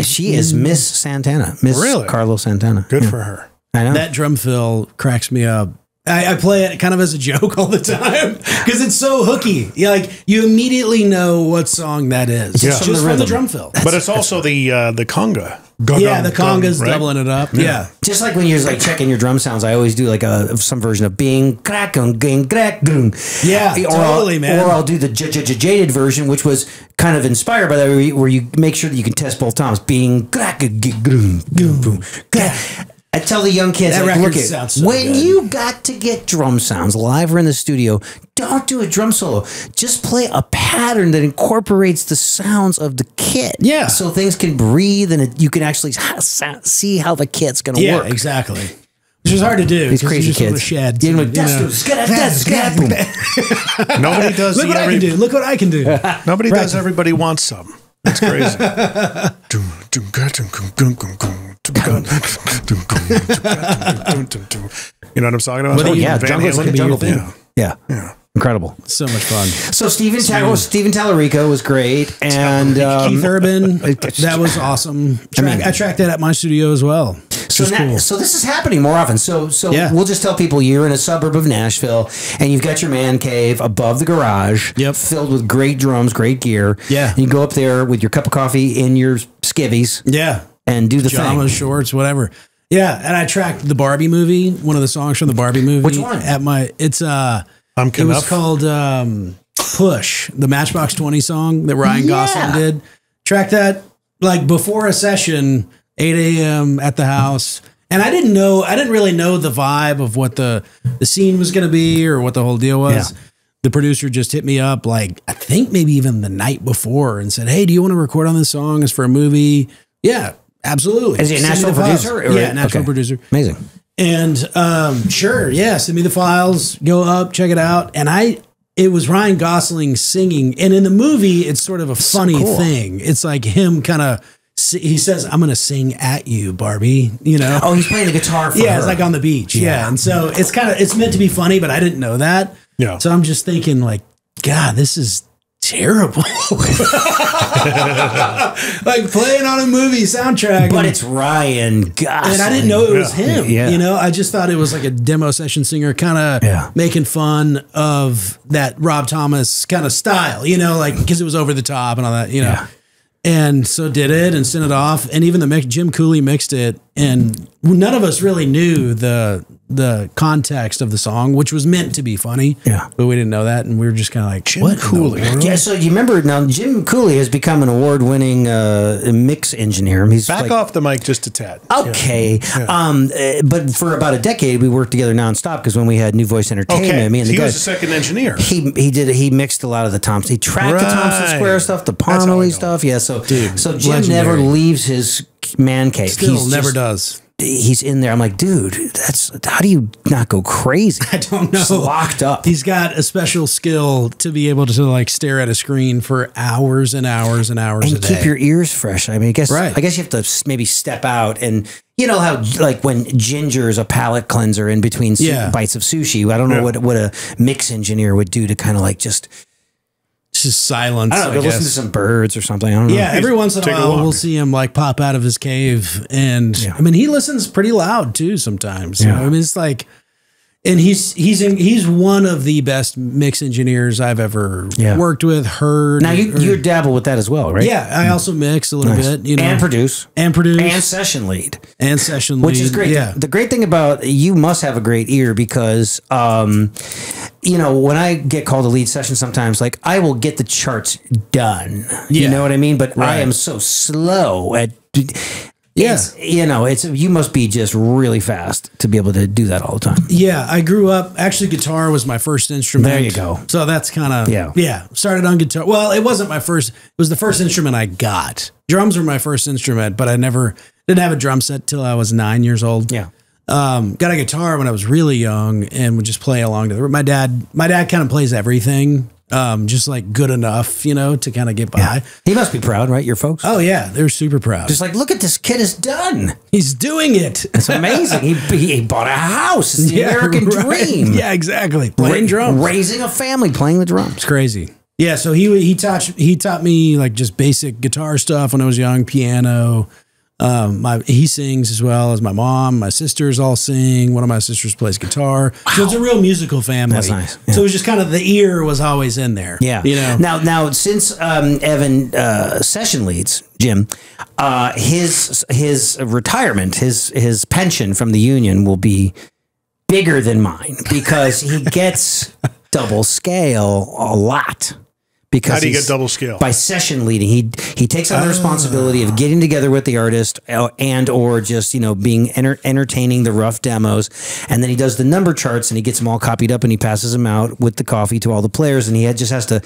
She is Miss Santana, Miss Really? Carlos Santana. Good Yeah. for her. I know. That drum fill cracks me up. I, I play it kind of as a joke all the time because it's so hooky. Yeah, like you immediately know what song that is. Yeah. Just From the from the drum fill. But it's also the uh, the conga. yeah, the conga's right? doubling it up. Yeah. Just like when you're like checking your drum sounds, I always do like a some version of bing crack gung ging crack gung. Yeah, or totally, I'll, man. Or I'll do the j- j- j- jaded version, which was kind of inspired by that, where you, where you make sure that you can test both toms. Bing crack gung gung gung. crack. I tell the young kids, That like, look at so when good. you got to get drum sounds live or in the studio, don't do a drum solo. Just play a pattern that incorporates the sounds of the kit. Yeah. so things can breathe and it, you can actually see how the kit's going to Yeah, work. Yeah, exactly. Which is hard to do. These 'cause crazy you just kids. Shed, You know, you know. Nobody does. Look the what I can do. Look what I can do. Nobody does. Everybody wants some. That's crazy. You know what I'm talking about? Whether Oh, yeah, Van jungle's Halen? like a be your jungle thing. thing. Yeah. Yeah. Incredible. so much fun. So Steven Ta- Steven Tallarico was great, and um, Keith Urban, that was awesome. Track, I, tracked that at my studio as well. So, Just cool. so this is happening more often. So so Yeah. we'll just tell people you're in a suburb of Nashville and you've got your man cave above the garage, Yep. filled with great drums, great gear. Yeah. And you go up there with your cup of coffee in your skivvies Yeah. And do the Pajamas, thing. shorts, whatever. Yeah, and I tracked the Barbie movie, one of the songs from the Barbie movie. Which one? At my, it's uh, I'm it was Knuff. called um, Push, the Matchbox Twenty song that Ryan Yeah. Gosling did. Track that like before a session, eight a.m. at the house, and I didn't know, I didn't really know the vibe of what the the scene was going to be or what the whole deal was. Yeah. The producer just hit me up, like I think maybe even the night before, and said, "Hey, do you want to record on this song? It's for a movie." Yeah, absolutely. Is he a national producer? or- Yeah, national okay. producer. Amazing. And um, sure, yeah, send me the files, go up, check it out. And I, it was Ryan Gosling singing, and in the movie, it's sort of a funny cool. thing. It's like him kind of. He says, "I'm going to sing at you, Barbie." You know. Oh, he's playing the guitar for yeah, her. it's like on the beach. Yeah. and so it's kind of it's meant to be funny, but I didn't know that. Yeah. So I'm just thinking, like, God, this is terrible. like playing on a movie soundtrack, but and- it's Ryan Gosling. and I didn't know it was him. Yeah. You know, I just thought it was like a demo session singer, kind of Yeah. making fun of that Rob Thomas kind of style. You know, like because it was over the top and all that. You know. Yeah. And so did it and sent it off, and even the mix, Jim Cooley mixed it, and none of us really knew the the context of the song, which was meant to be funny. Yeah. but we didn't know that, and we were just kind of like, Jim what in Cooley. Yeah, so you remember now Jim Cooley has become an award-winning uh, mix engineer. He's Back like, off the mic just a tad. Okay, um, uh, but for about a decade we worked together nonstop because when we had New Voice Entertainment, Okay, me and the he was guys, the second engineer. he he did he mixed a lot of the Thompson. He tracked the Thompson Square stuff, the That's Parmalee stuff. Yeah, so Dude, so Jim legendary. never leaves his man cave. Still He's never just- does. He's in there. I'm like, dude, that's how do you not go crazy? I don't know. Just locked up. He's got a special skill to be able to like stare at a screen for hours and hours and hours and a day. keep your ears fresh. I mean, I guess Right. I guess you have to maybe step out and you know how like when ginger is a palate cleanser in between Yeah. bites of sushi. I don't know Yeah. what what a mix engineer would do to kind of like just just silence. I don't know, I go listen to some birds or something. I don't know. Yeah, every once in a Take a while we'll see him like pop out of his cave, and Yeah. I mean he listens pretty loud too sometimes. You Yeah. know? I mean it's like, and he's he's in, he's one of the best mix engineers I've ever Yeah. worked with, heard. Now you you dabble with that as well, right? yeah, I also mix a little Nice. bit, you know, and produce and produce and session lead. and session lead, which is great. Yeah, The great thing about you must have a great ear because, um, you know, when I get called to lead session, sometimes like I will get the charts done. You know what I mean? But I am so slow at. Yeah. It's, you know, it's you must be just really fast to be able to do that all the time. Yeah, I grew up. Actually, guitar was my first instrument. There you go. So that's kind of Yeah. yeah. Started on guitar. Well, it wasn't my first. It was the first instrument I got. Drums were my first instrument, but I never didn't have a drum set till I was nine years old. Yeah. Um, got a guitar when I was really young and would just play along to the. My dad, my dad kind of plays everything. Um, just like good enough, you know, to kind of get by. Yeah. He must be proud, right? Your folks. Oh yeah, they're super proud. Just like, look at this kid is done. He's doing it. It's amazing. he, he bought a house. It's the American right. dream. Yeah, exactly. Playing Ra- drums. raising a family, playing the drums. It's crazy. Yeah, so he he taught he taught me like just basic guitar stuff when I was young, piano. Um, my he sings as well as my mom. My sisters all sing. One of my sisters plays guitar. So it's a real musical family. That's nice. Yeah. So it was just kind of the ear was always in there. Yeah. you know. Now, now since um, Evan uh, session leads Jim, uh, his his retirement, his his pension from the union will be bigger than mine because he gets double scale a lot. Because How do you get double scale? by session leading? He he takes on the responsibility Ah. of getting together with the artist uh, and or just you know being enter, entertaining the rough demos, and then he does the number charts and he gets them all copied up and he passes them out with the coffee to all the players, and he just has to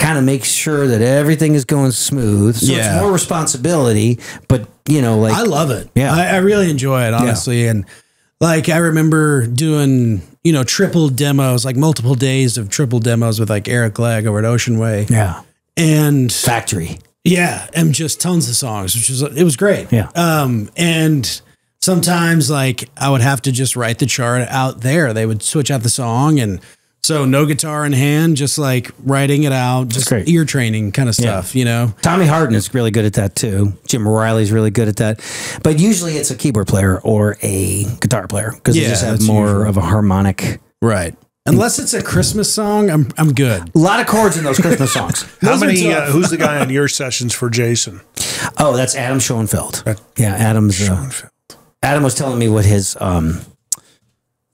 kind of make sure that everything is going smooth. So Yeah. it's more responsibility, but you know like I love it. Yeah. I, I really enjoy it, honestly. And like, I remember doing, you know, triple demos, like multiple days of triple demos with like Eric Legg over at Ocean Way. yeah And factory. yeah, and just tons of songs, which was, it was great. Yeah. Um, and sometimes like I would have to just write the chart out there. They would switch out the song. And so no guitar in hand, just like writing it out, just great. ear training kind of stuff, you know? Tommy Harden is really good at that too. Jim Riley's really good at that. But usually it's a keyboard player or a guitar player because they just have more usual. of a harmonic. Right. Unless it's a Christmas song, I'm, I'm good. A lot of chords in those Christmas songs. How Those many? Uh, who's the guy on your sessions for Jason? Oh, that's Adam Shoenfeld. Yeah, Adam's. Uh, Adam was telling me what his um,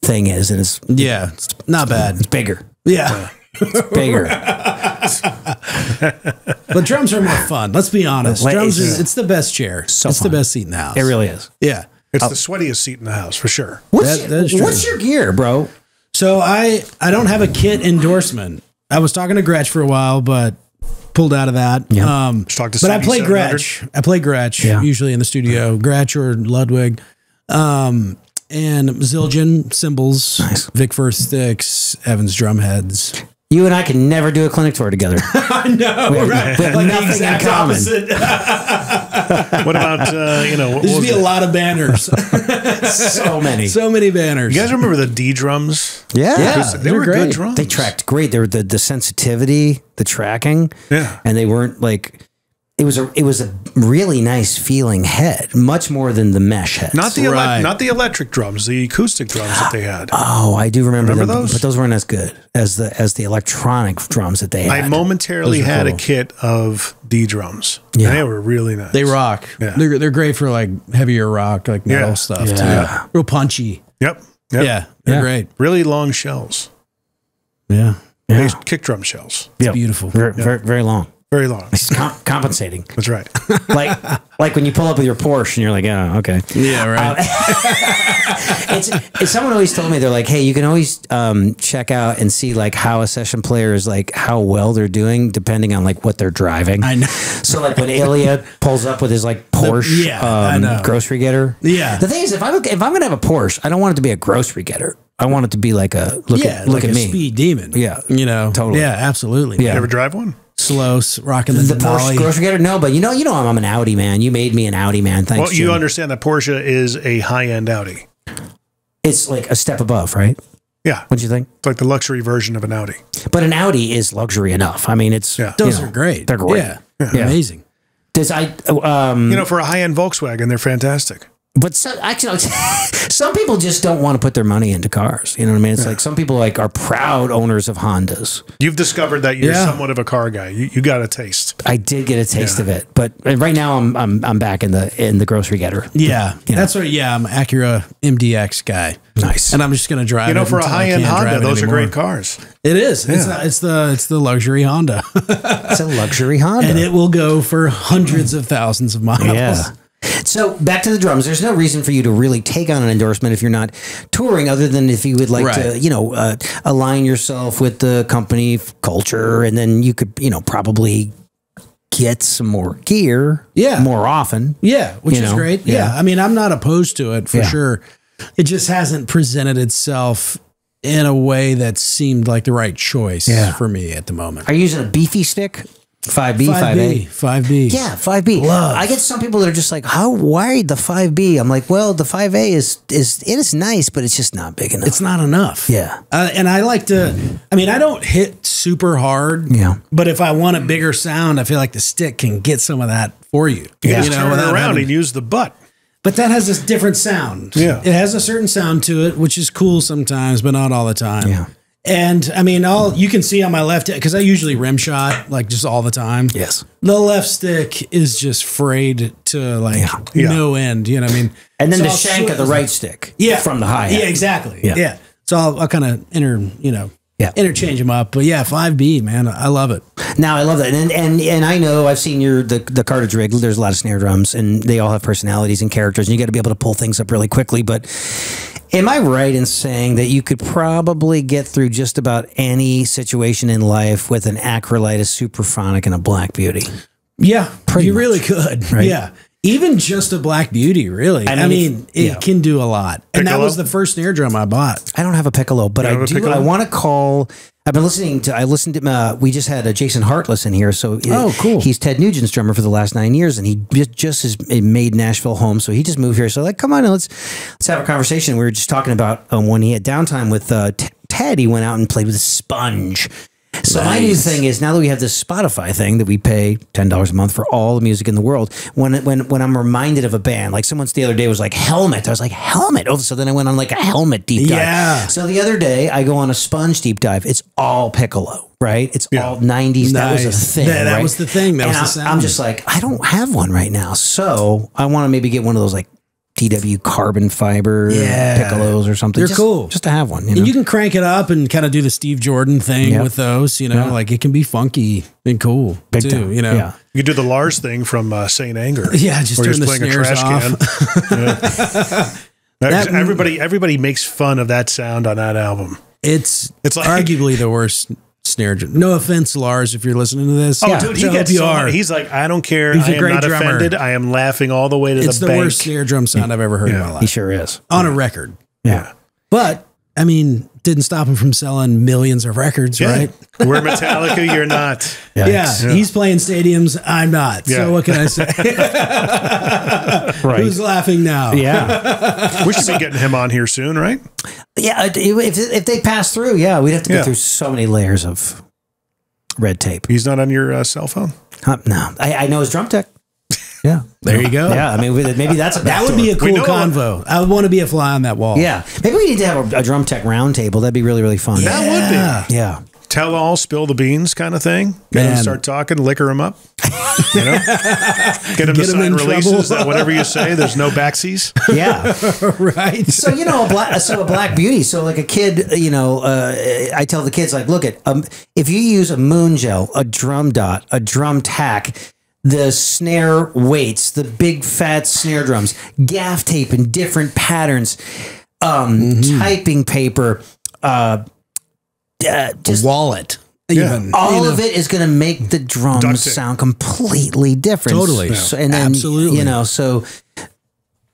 thing is, and it's Yeah. It's not bad. It's bigger, Yeah. It's bigger. But drums are more fun. Let's be honest. Like, Drums it's- is it's the best chair. So it's fun. the best seat in the house. it really is. Yeah. It's the sweatiest seat in the house for sure. What's, That- that is true. what's your gear, bro? So I I don't have a kit endorsement. I was talking to Gretsch for a while, but pulled out of that. Yeah. Um, to but I play 7700. Gretsch. I play Gretsch Yeah. usually in the studio. Gretsch or Ludwig. Um, and Zildjian cymbals, Nice. Vic Firth sticks, Evans drum heads. You and I can never do a clinic tour together. I know, We have- we have nothing in common. What about uh, you know? What There should was be a lot of banners. so many. so many banners. You guys remember the D drums? yeah. Yeah. They They're were great. good drums. They tracked great. They were the, the sensitivity, the tracking. Yeah. And they weren't like it was a it was a really nice feeling head, much more than the mesh head. Not the elec- Right. not the electric drums, the acoustic drums that they had. Oh, I do remember, Remember them, those? but those weren't as good as the as the electronic drums that they had. I momentarily Those are had a kit of D drums. Yeah. And they were really nice. They rock. Yeah. They're they're great for like heavier rock, like metal Yeah. stuff Yeah. too. Real punchy. Yep. Yep. Yeah, they're Yeah. great. Really long shells. Yeah, Yeah. Bass- Kick drum shells. Yeah. beautiful. Very, very, very long. Very long. It's com- compensating. That's right. Like, like when you pull up with your Porsche and you're like, oh, okay. Yeah, right. it's, it's someone always told me they're like, hey, you can always um, check out and see like how a session player is like how well they're doing depending on like what they're driving. I know. So like when Ilya pulls up with his like Porsche yeah, I um, know. grocery getter. Yeah. The thing is, if I'm if I'm gonna have a Porsche, I don't want it to be a grocery getter. I want it to be like a look yeah, at look like at a me. speed demon. Yeah, you know, totally. Yeah, absolutely. Yeah. You ever drive one? Slow, rocking the, The Denali. Porsche grocery getter? No, but you know, you know, I'm, I'm an Audi man. You made me an Audi man. Thanks. Well, you Jim. understand that Porsche is a high end Audi. It's like a step above, right? Yeah. What'd you think? It's like the luxury version of an Audi. But an Audi is luxury enough. I mean, it's Yeah. Those you know, are great. They're great. Yeah, Yeah. amazing. Does I um You know, for a high end Volkswagen, they're fantastic. But some, actually some people just don't want to put their money into cars. You know what I mean? It's like some people like are proud owners of Hondas. You've discovered that you're Yeah. somewhat of a car guy. You, you got a taste. I did get a taste of it, but right now I'm I'm I'm back in the in the grocery getter. Yeah, that's what. Yeah, I'm an Acura MDX guy. Nice. and I'm just gonna drive. You know, it for a high end Honda, drive it those are great cars. It is. It's, not, it's the it's the luxury Honda, It's a luxury Honda. and it will go for hundreds of thousands of miles. Yeah. So back to the drums. There's no reason for you to really take on an endorsement if you're not touring, other than if you would like to, you know, uh, align yourself with the company culture, and then you could, you know, probably get some more gear, Yeah. more often. Yeah, which is know? great. Yeah. Yeah. I mean, I'm not opposed to it for Yeah. sure. It just hasn't presented itself in a way that seemed like the right choice Yeah. for me at the moment. Are you using a beefy stick? Five B, five A. 5B. Yeah, five B. Love. I get some people that are just like, "How wide the five B?" I'm like, "Well, the five A is is it is nice, but it's just not big enough." It's not enough. Yeah. Uh, and I like to, I mean, I don't hit super hard. Yeah. But if I want a bigger sound, I feel like the stick can get some of that for you. You just You turn around having- and use the butt. But that has this different sound. Yeah. It has a certain sound to it, which is cool sometimes, but not all the time. Yeah. And I mean, all you can see on my left, because I usually rim shot like just all the time. Yes. The left stick is just frayed to like Yeah. no end. You know what I mean? And then So the I'll shank of the right stick, Yeah. from the high. Yeah, exactly. Yeah. Yeah. So I'll, I'll kind of enter, you know, Yeah. interchange them up. But yeah, 5B, man, I love it. Now I love that, and and and I know I've seen your the the cartridge rig. There's a lot of snare drums, and they all have personalities and characters, and you got to be able to pull things up really quickly. But am I right in saying that you could probably get through just about any situation in life with an acrolite, a Supraphonic, and a Black Beauty? Yeah, Pretty you much, really could. right? Yeah. Even just a Black Beauty, really. I mean, mean, if- it yeah. can do a lot. And that was the first snare drum I bought. I don't have a piccolo, but I do. piccolo? I want to call. I've been listening to. I listened to. Uh, we just had a Jason Hartless in here, so Oh, cool. He's Ted Nugent's drummer for the last nine years, and he just, just has made Nashville home. So he just moved here. So like, come on, let's let's have a conversation. We were just talking about um, when he had downtime with uh, T- Ted. He went out and played with a sponge. So my new thing is now that we have this Spotify thing that we pay ten dollars a month for all the music in the world. When when when I'm reminded of a band, like someone's the other day was like Helmet, I was like Helmet. Oh, so then I went on like a Helmet deep dive. Yeah. So the other day I go on a Sponge deep dive. It's all piccolo, right? It's all '90s. That was a thing. That- that right? was the thing. That And was the I'm- I'm just like I don't have one right now, so I want to maybe get one of those like. TW carbon fiber Yeah. piccolos or something. They're just, cool. just to have one. You know? And you can crank it up and kind of do the Steve Jordan thing Yeah. with those, you know, Yeah. like it can be funky and cool Big too, time. you know. Yeah. You could do the Lars thing from uh, St. Anger. Yeah, just where turn the playing a trash off. can. Yeah. That- everybody, everybody makes fun of that sound on that album. It's It's like- arguably the worst snare drum. No offense, Lars, if you're listening to this. Oh, Yeah, dude, he gets you so are. He's like, I don't care. He's I a am great not drummer. offended. I am laughing all the way to it's the, the bank. It's the worst snare drum sound I've ever heard in my life. he sure is. On a record. Yeah. But I mean, didn't stop him from selling millions of records, Yeah. right? We're Metallica. You're not. Yeah, Yikes. he's playing stadiums. I'm not. Yeah. So what can I say? Right. Who's laughing now? Yeah. We should be getting him on here soon, right? Yeah, if, if they pass through, yeah, we'd have to go Yeah. through so many layers of red tape. He's not on your uh, cell phone. Huh, no, I, I know his drum tech. Yeah, There you go. yeah. I mean, with- maybe that's a That would be a cool convo. I would want to be a fly on that wall. yeah. Maybe we need to have a, a drum tech round table. That'd be really really fun. That would be. yeah. tell all, spill the beans kind of thing. Get them Man. start talking, liquor them up. You know, get them to Get 'em sign releases trouble. that whatever you say, there's no backseas. Yeah. right. So you know, a black, so a black beauty. So like a kid, you know, uh, I tell the kids like, look at um, if you use a moon gel, a drum dot, a drum tack, the snare weights, the big fat snare drums, gaff tape in different patterns, um, typing paper, uh, uh, just Wallet. Yeah. Even. all you know. of it is going to make the drums sound completely different. Totally. So, and then, Absolutely. you know, so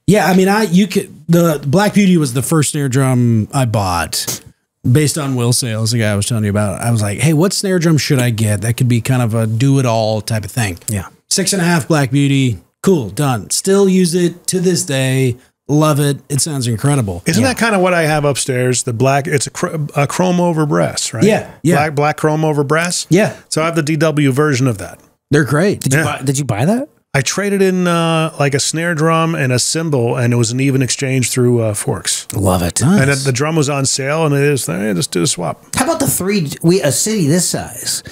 Yeah, I mean, I you could the Black Beauty was the first snare drum I bought based on Will Sayles, the guy I was telling you about. I was like, hey, what snare drum should I get? That could be kind of a do it all type of thing. yeah. Six and a half Black Beauty, cool, done. Still use it to this day. Love it. It sounds incredible. Isn't that kind of what I have upstairs? The black, it's a, cr- a chrome over brass, right? Yeah, yeah. Black, black chrome over brass. Yeah, So I have the DW version of that. they're great. Did you, Yeah. buy, did you buy that? I traded in uh, like a snare drum and a cymbal, and it was an even exchange through uh, Fork's. Love it. And it, the drum was on sale, and it is, hey, just do a swap. How about the three? We a city this size,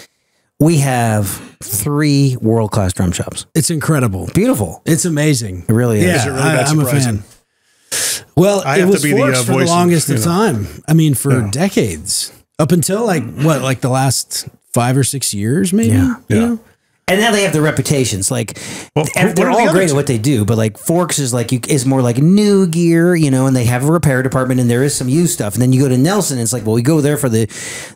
we have three world class drum shops. It's incredible. Beautiful. It's amazing. It really is. Yeah, Is it really I, that I'm a fan. Well, I it have to was be the, uh, for voice the of, longest you of know. time. I mean, for Yeah. decades, up until like what, like the last five or six years, maybe. Yeah. You Yeah. And now they have the reputations. Like Well, they're are the all great two? at what they do, but like Fork's is like you is more like new gear, you know, and they have a repair department and there is some used stuff. And then you go to Nelson, and it's like, well, we go there for the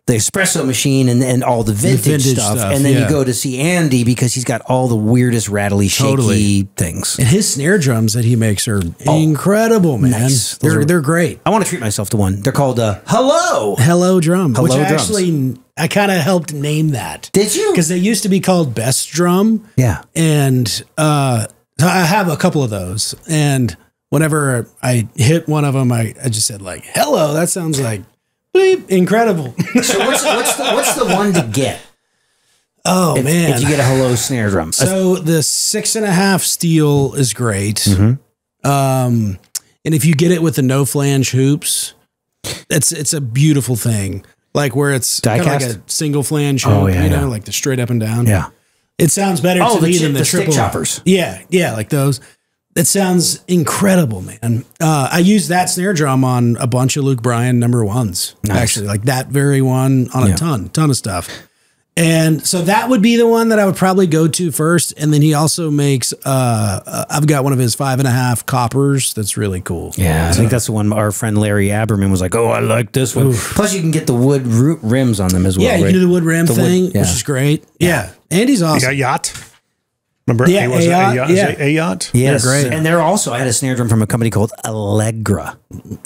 the espresso machine and, and all the vintage, vintage stuff. stuff, and then yeah. you go to see Andy because he's got all the weirdest rattly shaky Totally. things. And his snare drums that he makes are incredible, man. Oh, nice. They're are- they're great. I want to treat myself to one. They're called uh, Hello. Hello Drum, which Hello I Drums. actually I kind of helped name that. Did you? Because they used to be called Best Drum. Yeah. And uh, I have a couple of those. And whenever I hit one of them, I, I just said like, "Hello." That sounds like bleep, incredible. So what's what's the what's the one to get? oh If, man! if you get a hello snare drum. so the six and a half steel is great. Mm-hmm. Um, and if you get it with the no flange hoops, it's it's a beautiful thing. Like where it's kind of like a single flange Oh, yeah, you know, yeah. like the straight up and down. yeah. It sounds better Oh, to the me than the, the triple choppers. Yeah, yeah, like those. It sounds incredible, man. Uh, I used that snare drum on a bunch of Luke Bryan number ones, actually, like that very one on a Yeah. ton, ton of stuff. And so that would be the one that I would probably go to first. And then he also makes, uh, uh, I've got one of his five and a half coppers. That's really cool. Yeah, I think that's the one our friend Larry Aberman was like, "Oh, I like this one." Plus, you can get the wood root rims on them as well. Yeah, you right? can do the wood ram The wood- thing, yeah. which is great. Yeah. Andy's You awesome. got yacht. Remember? Yeah, was A-yacht, a yacht. Is yeah. it a yacht. Yes, They're great. And they're also I had a snare drum from a company called Allegra,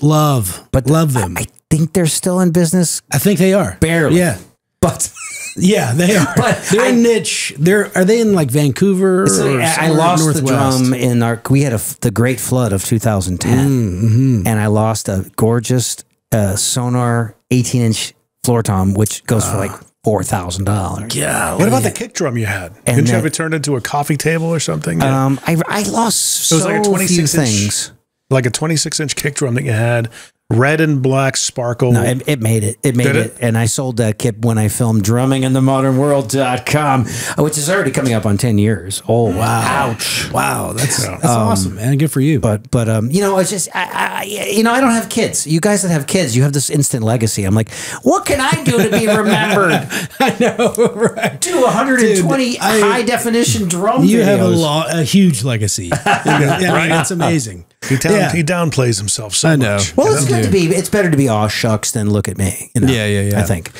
Love, but love them. I, I think they're still in business, I think they are. barely. Yeah. but Yeah, they are. But they're I- a niche. They're are they in like Vancouver? So or I, I somewhere lost the drum in our. We had a f- the Great Flood of 2010, Mm-hmm. and I lost a gorgeous uh, Sonor 18 inch floor tom, which goes for like four thousand dollars. Yeah. What about the kick drum you had? And Didn't you have that- it turned into a coffee table or something? Yeah. Um, I I lost It was so like a few 26 inch- things. like a 26 inch kick drum that you had, red and black sparkle. No, it, it made it. It made it? it? And I sold that kit when I filmed drumminginthe.modernworld.com, which is already coming up on 10 years. Oh, wow. Ouch. Wow, that's that's awesome, man. Good for you. But, but, um, you know, it's just, I, I, you know, I don't have kids. You guys that have kids, you have this instant legacy. I'm like, what can I do to be remembered? I know, right? Do 120 Dude, I- high definition drum You have a videos. lo- a huge legacy. yeah, I mean, that's amazing. He, down, yeah. he downplays himself so I know. much. Well, it's good to be. It's better to be aw shucks than look at me. You know? Yeah, yeah, yeah. I think.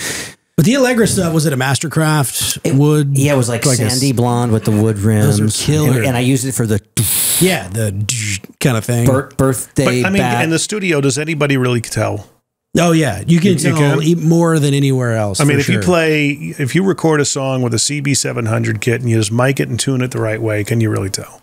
But the Allegra stuff was it a Mastercraft it, wood? Yeah, it was like, Like a- sandy blonde with the wood rims. are killer. And, and I used it for the yeah, the kind of thing. bir- birthday But I mean, bat. in the studio, does anybody really tell? Oh yeah, you can You- you tell can? e- more than anywhere else. I mean, for if you play, if you record a song with a CB700 kit and you just mic it and tune it the right way, can you really tell?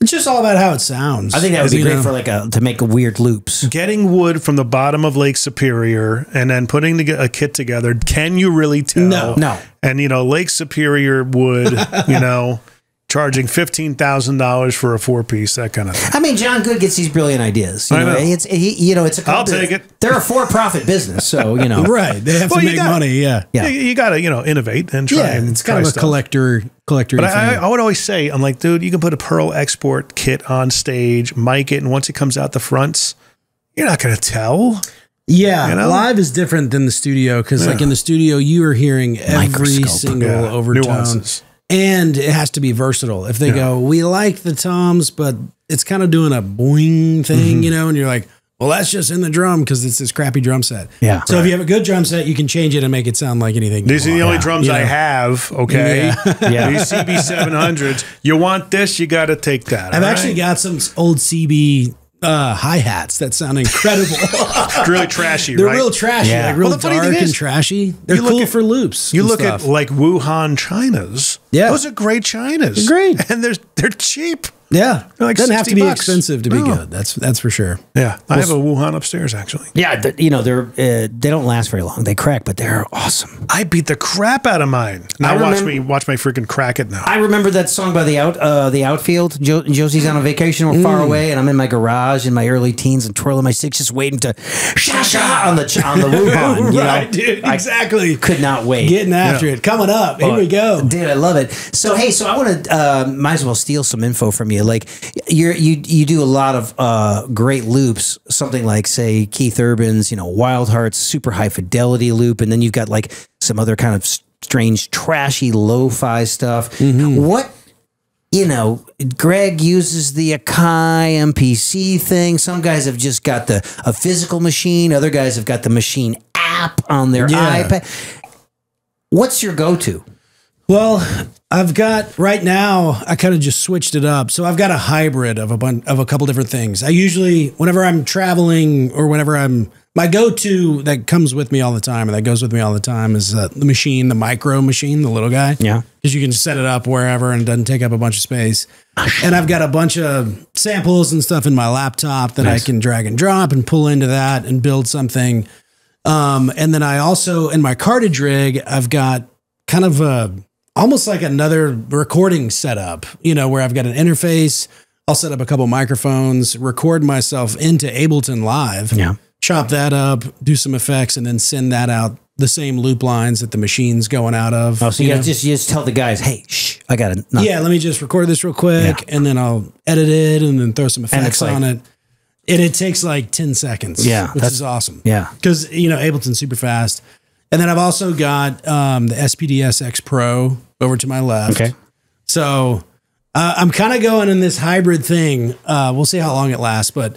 It's just all about how it sounds. I think that would be great know? for like a to make a weird loops. Getting wood from the bottom of Lake Superior and then putting the, a kit together, can you really tell? No. No. And you know, Lake Superior wood, you know, charging fifteen thousand dollars for a four piece, that kind of thing. I mean, John Good gets these brilliant ideas. You I know, know. it's he, you know, it's a I'll take it. They're a for-profit business, so you know, Right. They have Well, to make gotta- money. Yeah. Yeah. You, you got to you know innovate and try. Yeah. and It's try kind of a stuff. collector collector. But I, I. I would always say, I'm like, dude, you can put a Pearl export kit on stage, mic it, and once it comes out the fronts, you're not going to tell. Yeah, You know? live is different than the studio because, like in the studio, you are hearing every single Yeah, overtone, nuances. And it has to be versatile. If they go, we like the toms, but it's kind of doing a boing thing, Mm-hmm. you know, and you're like, well, that's just in the drum because it's this crappy drum set. Yeah. So if you have a good drum set, you can change it and make it sound like anything. These are the want. only drums You I have. Okay, Yeah. these CB 700s. You want this? You got to take that. I've all actually right? got some old CB uh, hi hats that sound incredible. really trashy. They're right? real trashy, Yeah. like real Well, the funny dark thing and is, trashy. They're cool at- for loops. You look stuff. at like Wuhan Chinas. Yeah. those are great Chinas. They're great. and they're they're cheap. Yeah, They're like doesn't have to be bucks. expensive to be No. good. That's that's for sure. Yeah, I have a Wuhan upstairs actually. yeah, th- you know, they're uh, they don't last very long. They crack, but they're awesome. I beat the crap out of mine. Now I watch remember- me watch my freaking crack it now. I remember that song by the out uh, the outfield. Jo- Josie's on a vacation. We're Mm. far away, and I'm in my garage in my early teens and twirling my six, just waiting to sha sha on the on the Wuhan. You right, know? dude. I Exactly. could not wait. Getting after it. Coming up. Here we go. Dude, I love it. So hey, so I want to uh, might as well steal some info from you. Like you're you you do a lot of uh, great loops. Something like say Keith Urban's, you know, Wild Hearts super high fidelity loop, and then you've got like some other kind of strange trashy lo-fi stuff. What you know, Greg uses the Akai MPC thing. Some guys have just got the a physical machine. Other guys have got the machine app on their Yeah. iPad. What's your go-to? Well, I've got right now. I kind of just switched it up, so I've got a hybrid of a bunch of a couple different things. I usually, whenever I'm traveling or whenever I'm, my go-to that comes with me all the time and that goes with me all the time is uh, the Maschine, the micro machine, the little guy. Yeah. because you can set it up wherever and it doesn't take up a bunch of space. And I've got a bunch of samples and stuff in my laptop that I can drag and drop and pull into that and build something. Um, and then I also in my cartridge rig, I've got kind of a almost like another recording setup, you know, where I've got an interface. I'll set up a couple microphones, record myself into Ableton Live, Yeah. chop that up, do some effects, and then send that out the same loop lines that the machine's going out of. Oh, so you, you know? just you just tell the guys, hey, shh, I got to. yeah, let me just record this real quick and then I'll edit it and then throw some effects like- on it. And it takes like 10 seconds. Yeah, Which that's- is awesome. Yeah. Because, you know, Ableton's super fast. And then I've also got um, the SPD-SX Pro over to my left. Okay. So uh, I'm kind of going in this hybrid thing. Uh, we'll see how long it lasts, but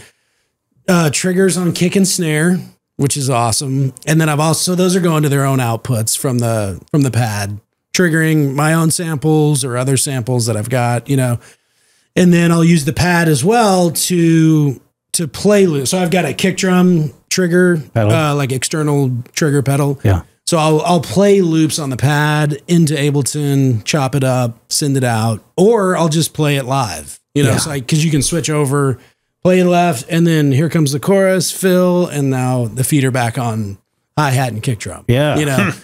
uh, triggers on kick and snare, which is awesome. And then I've also those are going to their own outputs from the from the pad, triggering my own samples or other samples that I've got, you know. And then I'll use the pad as well to to play loop. So I've got a kick drum trigger, uh, like external trigger pedal. Yeah. So I'll I'll play loops on the pad into Ableton, chop it up, send it out, or I'll just play it live. You know, Yeah. so because you can switch over, play left, and then here comes the chorus, fill, and now the feet are back on hi hat and kick drum. Yeah. you know, hmm.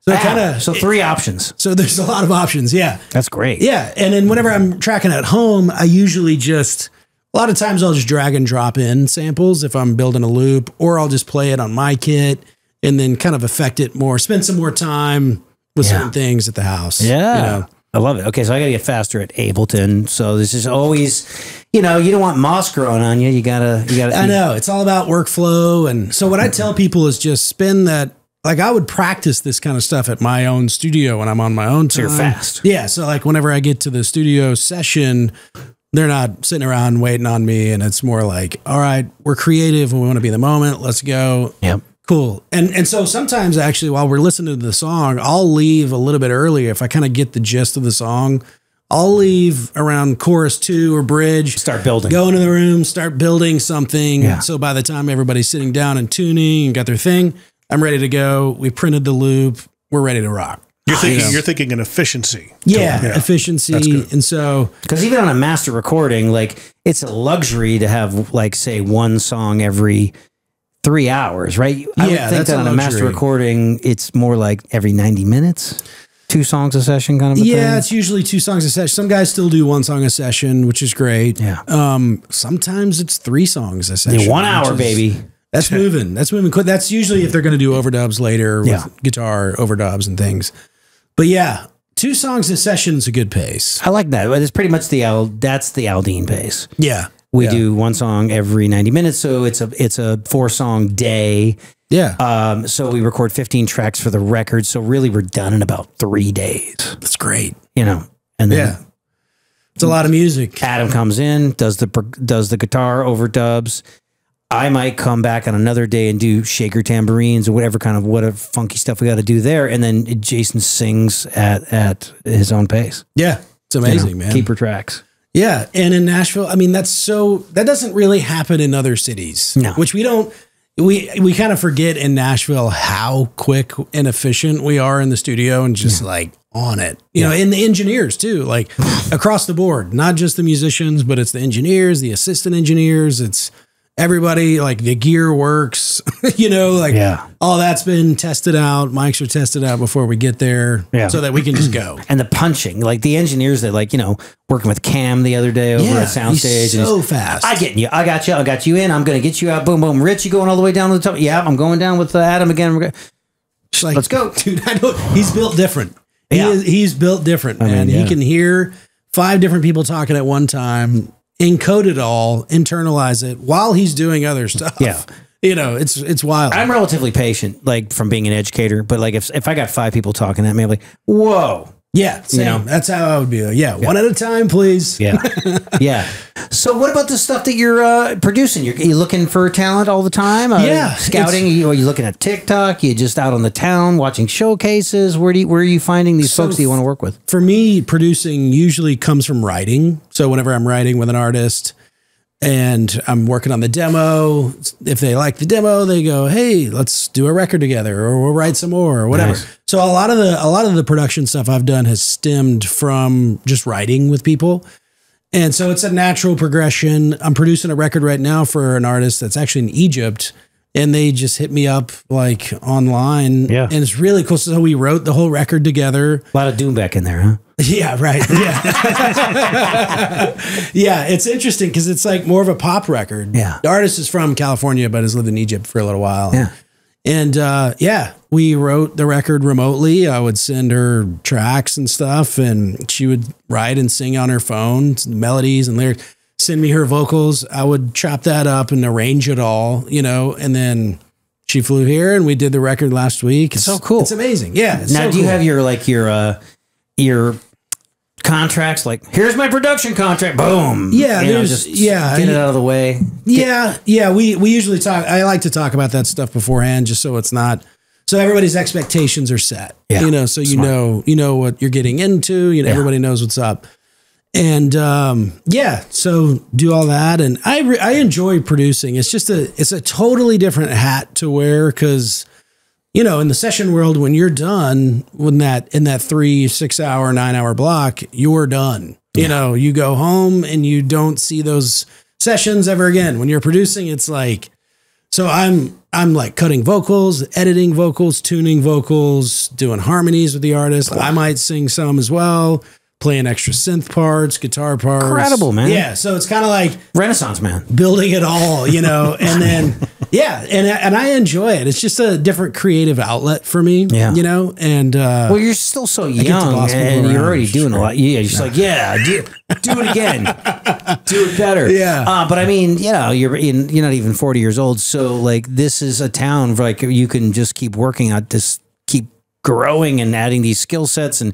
so kind of So three options. so there's a lot of options. Yeah, That's great. yeah, and then whenever I'm tracking at home, I usually just a lot of times I'll just drag and drop in samples if I'm building a loop, or I'll just play it on my kit and then kind of affect it more, spend some more time with Yeah. certain things at the house. Yeah. you know? I love it. Okay, so I got to get faster at Ableton. So this is always, you know, you don't want moss growing on you. You gotta, you gotta. I know it's all about workflow, and so what I tell people is just spend that. Like I would practice this kind of stuff at my own studio when I'm on my own. So you're fast. Yeah. So like whenever I get to the studio session, they're not sitting around waiting on me, and it's more like, all right, we're creative and we want to be in the moment. Let's go. Yep. Cool. And and so sometimes actually while we're listening to the song, I'll leave a little bit earlier if I kind of get the gist of the song. I'll leave around chorus two or bridge. Start building. Go into the room, start building something. Yeah. So by the time everybody's sitting down and tuning and got their thing, I'm ready to go. We printed the loop. We're ready to rock. You're thinking know. you're thinking an efficiency. Yeah, Yeah. efficiency. good. And so Because even on a master recording, like it's a luxury to have, like, say, one song every three hours, right? I would Yeah, think that's that on a master recording, it's more like every ninety minutes. two songs a session kind of Yeah, thing? it's usually two songs a session. Some guys still do one song a session, which is great. Yeah. Um, sometimes it's three songs a session. Yeah, one hour, is- baby. That's moving. That's moving quick. That's usually if they're going to do overdubs later with Yeah. guitar overdubs and things. But yeah, two songs a session is a good pace. I like that. It's pretty much the Al. That's the Aldean pace. Yeah. We Yeah. do one song every ninety minutes, so it's a it's a four song day. Yeah. Um, so we record fifteen tracks for the record. So really, we're done in about three days. That's great. You know, and then Yeah. It's a lot of music. Adam comes in, does the does the guitar overdubs. I might come back on another day and do shaker tambourines or whatever kind of whatever funky stuff we got to do there, and then Jason sings at at his own pace. Yeah. It's you know, amazing, man. Keeper tracks. Yeah, and in Nashville, I mean that's so that doesn't really happen in other cities. No. Which we don't we we kind of forget in Nashville how quick and efficient we are in the studio and just like on it. You know, and the engineers too, like across the board, not just the musicians, but it's the engineers, the assistant engineers, it's everybody like the gear works, you know, like Yeah. all that's been tested out, mics are tested out before we get there Yeah. so that we can just go. And the punching, like the engineers that, like you know, working with Cam the other day over Yeah, at Soundstage. so fast. I get you. I got you. I got you in. I'm going to get you out. Boom, boom. Rich, you going all the way down to the top? Yeah, I'm going down with uh, Adam again. We're go- Just like, Let's go. dude. I know he's built different. He Yeah. is, he's built different, man. mean, yeah. He can hear five different people talking at one time, encode it all, internalize it while he's doing other stuff. Yeah. you know, it's it's wild. I'm relatively patient, like from being an educator. But like if if I got five people talking at me, I'm like, whoa. Yeah, same. know. that's how I would be. Like, yeah, one at a time, please. Yeah, yeah. So what about the stuff that you're uh, producing? You're, you looking for talent all the time? Uh, Yeah, scouting. it's- You, are you looking at TikTok? You just out on the town watching showcases? Where do you, where are you finding these So folks that you want to work with? For me, producing usually comes from writing. So whenever I'm writing with an artist and I'm working on the demo, if they like the demo, they go, "Hey, let's do a record together, or we'll write some more, or whatever." Nice. So a lot of the a lot of the production stuff I've done has stemmed from just writing with people. And so it's a natural progression. I'm producing a record right now for an artist that's actually in Egypt. And they just hit me up like online. Yeah. And it's really cool. So we wrote the whole record together. A lot of doom back in there, huh? Yeah, right. Yeah. yeah, it's interesting because it's like more of a pop record. Yeah. The artist is from California, but has lived in Egypt for a little while. Yeah. And uh, yeah, we wrote the record remotely. I would send her tracks and stuff, and she would write and sing on her phone melodies and lyrics. Send me her vocals. I would chop that up and arrange it all, you know, and then she flew here and we did the record last week. It's so cool. It's amazing. Yeah. it's Now, so do you cool. have your like your uh your contracts? Like, here's my production contract. Boom. Yeah, You know, just yeah, Get it out of the way. Yeah, yeah. We we usually talk. I like to talk about that stuff beforehand, just so it's not. So everybody's expectations are set. Yeah, You know, so you know you know what you're getting into. You know, Yeah. everybody knows what's up. And um, yeah, so do all that, and I re- I enjoy producing. It's just a it's a totally different hat to wear because you know in the session world when you're done when that in that three six hour nine hour block you're done. You know, you go home and you don't see those sessions ever again. When you're producing, it's like so I'm I'm like cutting vocals, editing vocals, tuning vocals, doing harmonies with the artist. I might sing some as well, playing extra synth parts, guitar parts. Incredible, man. Yeah, so it's kind of like Renaissance man. building it all, you know, and then yeah, and and I enjoy it. It's just a different creative outlet for me, Yeah. you know, and uh Well, you're still so young, and you're already doing a lot. Yeah, you're just like, yeah, do, do it again, do it better. Yeah. Uh, but I mean, you know, you're in, you're not even 40 years old, so like this is a town where, like you can just keep working on this, keep growing and adding these skill sets, and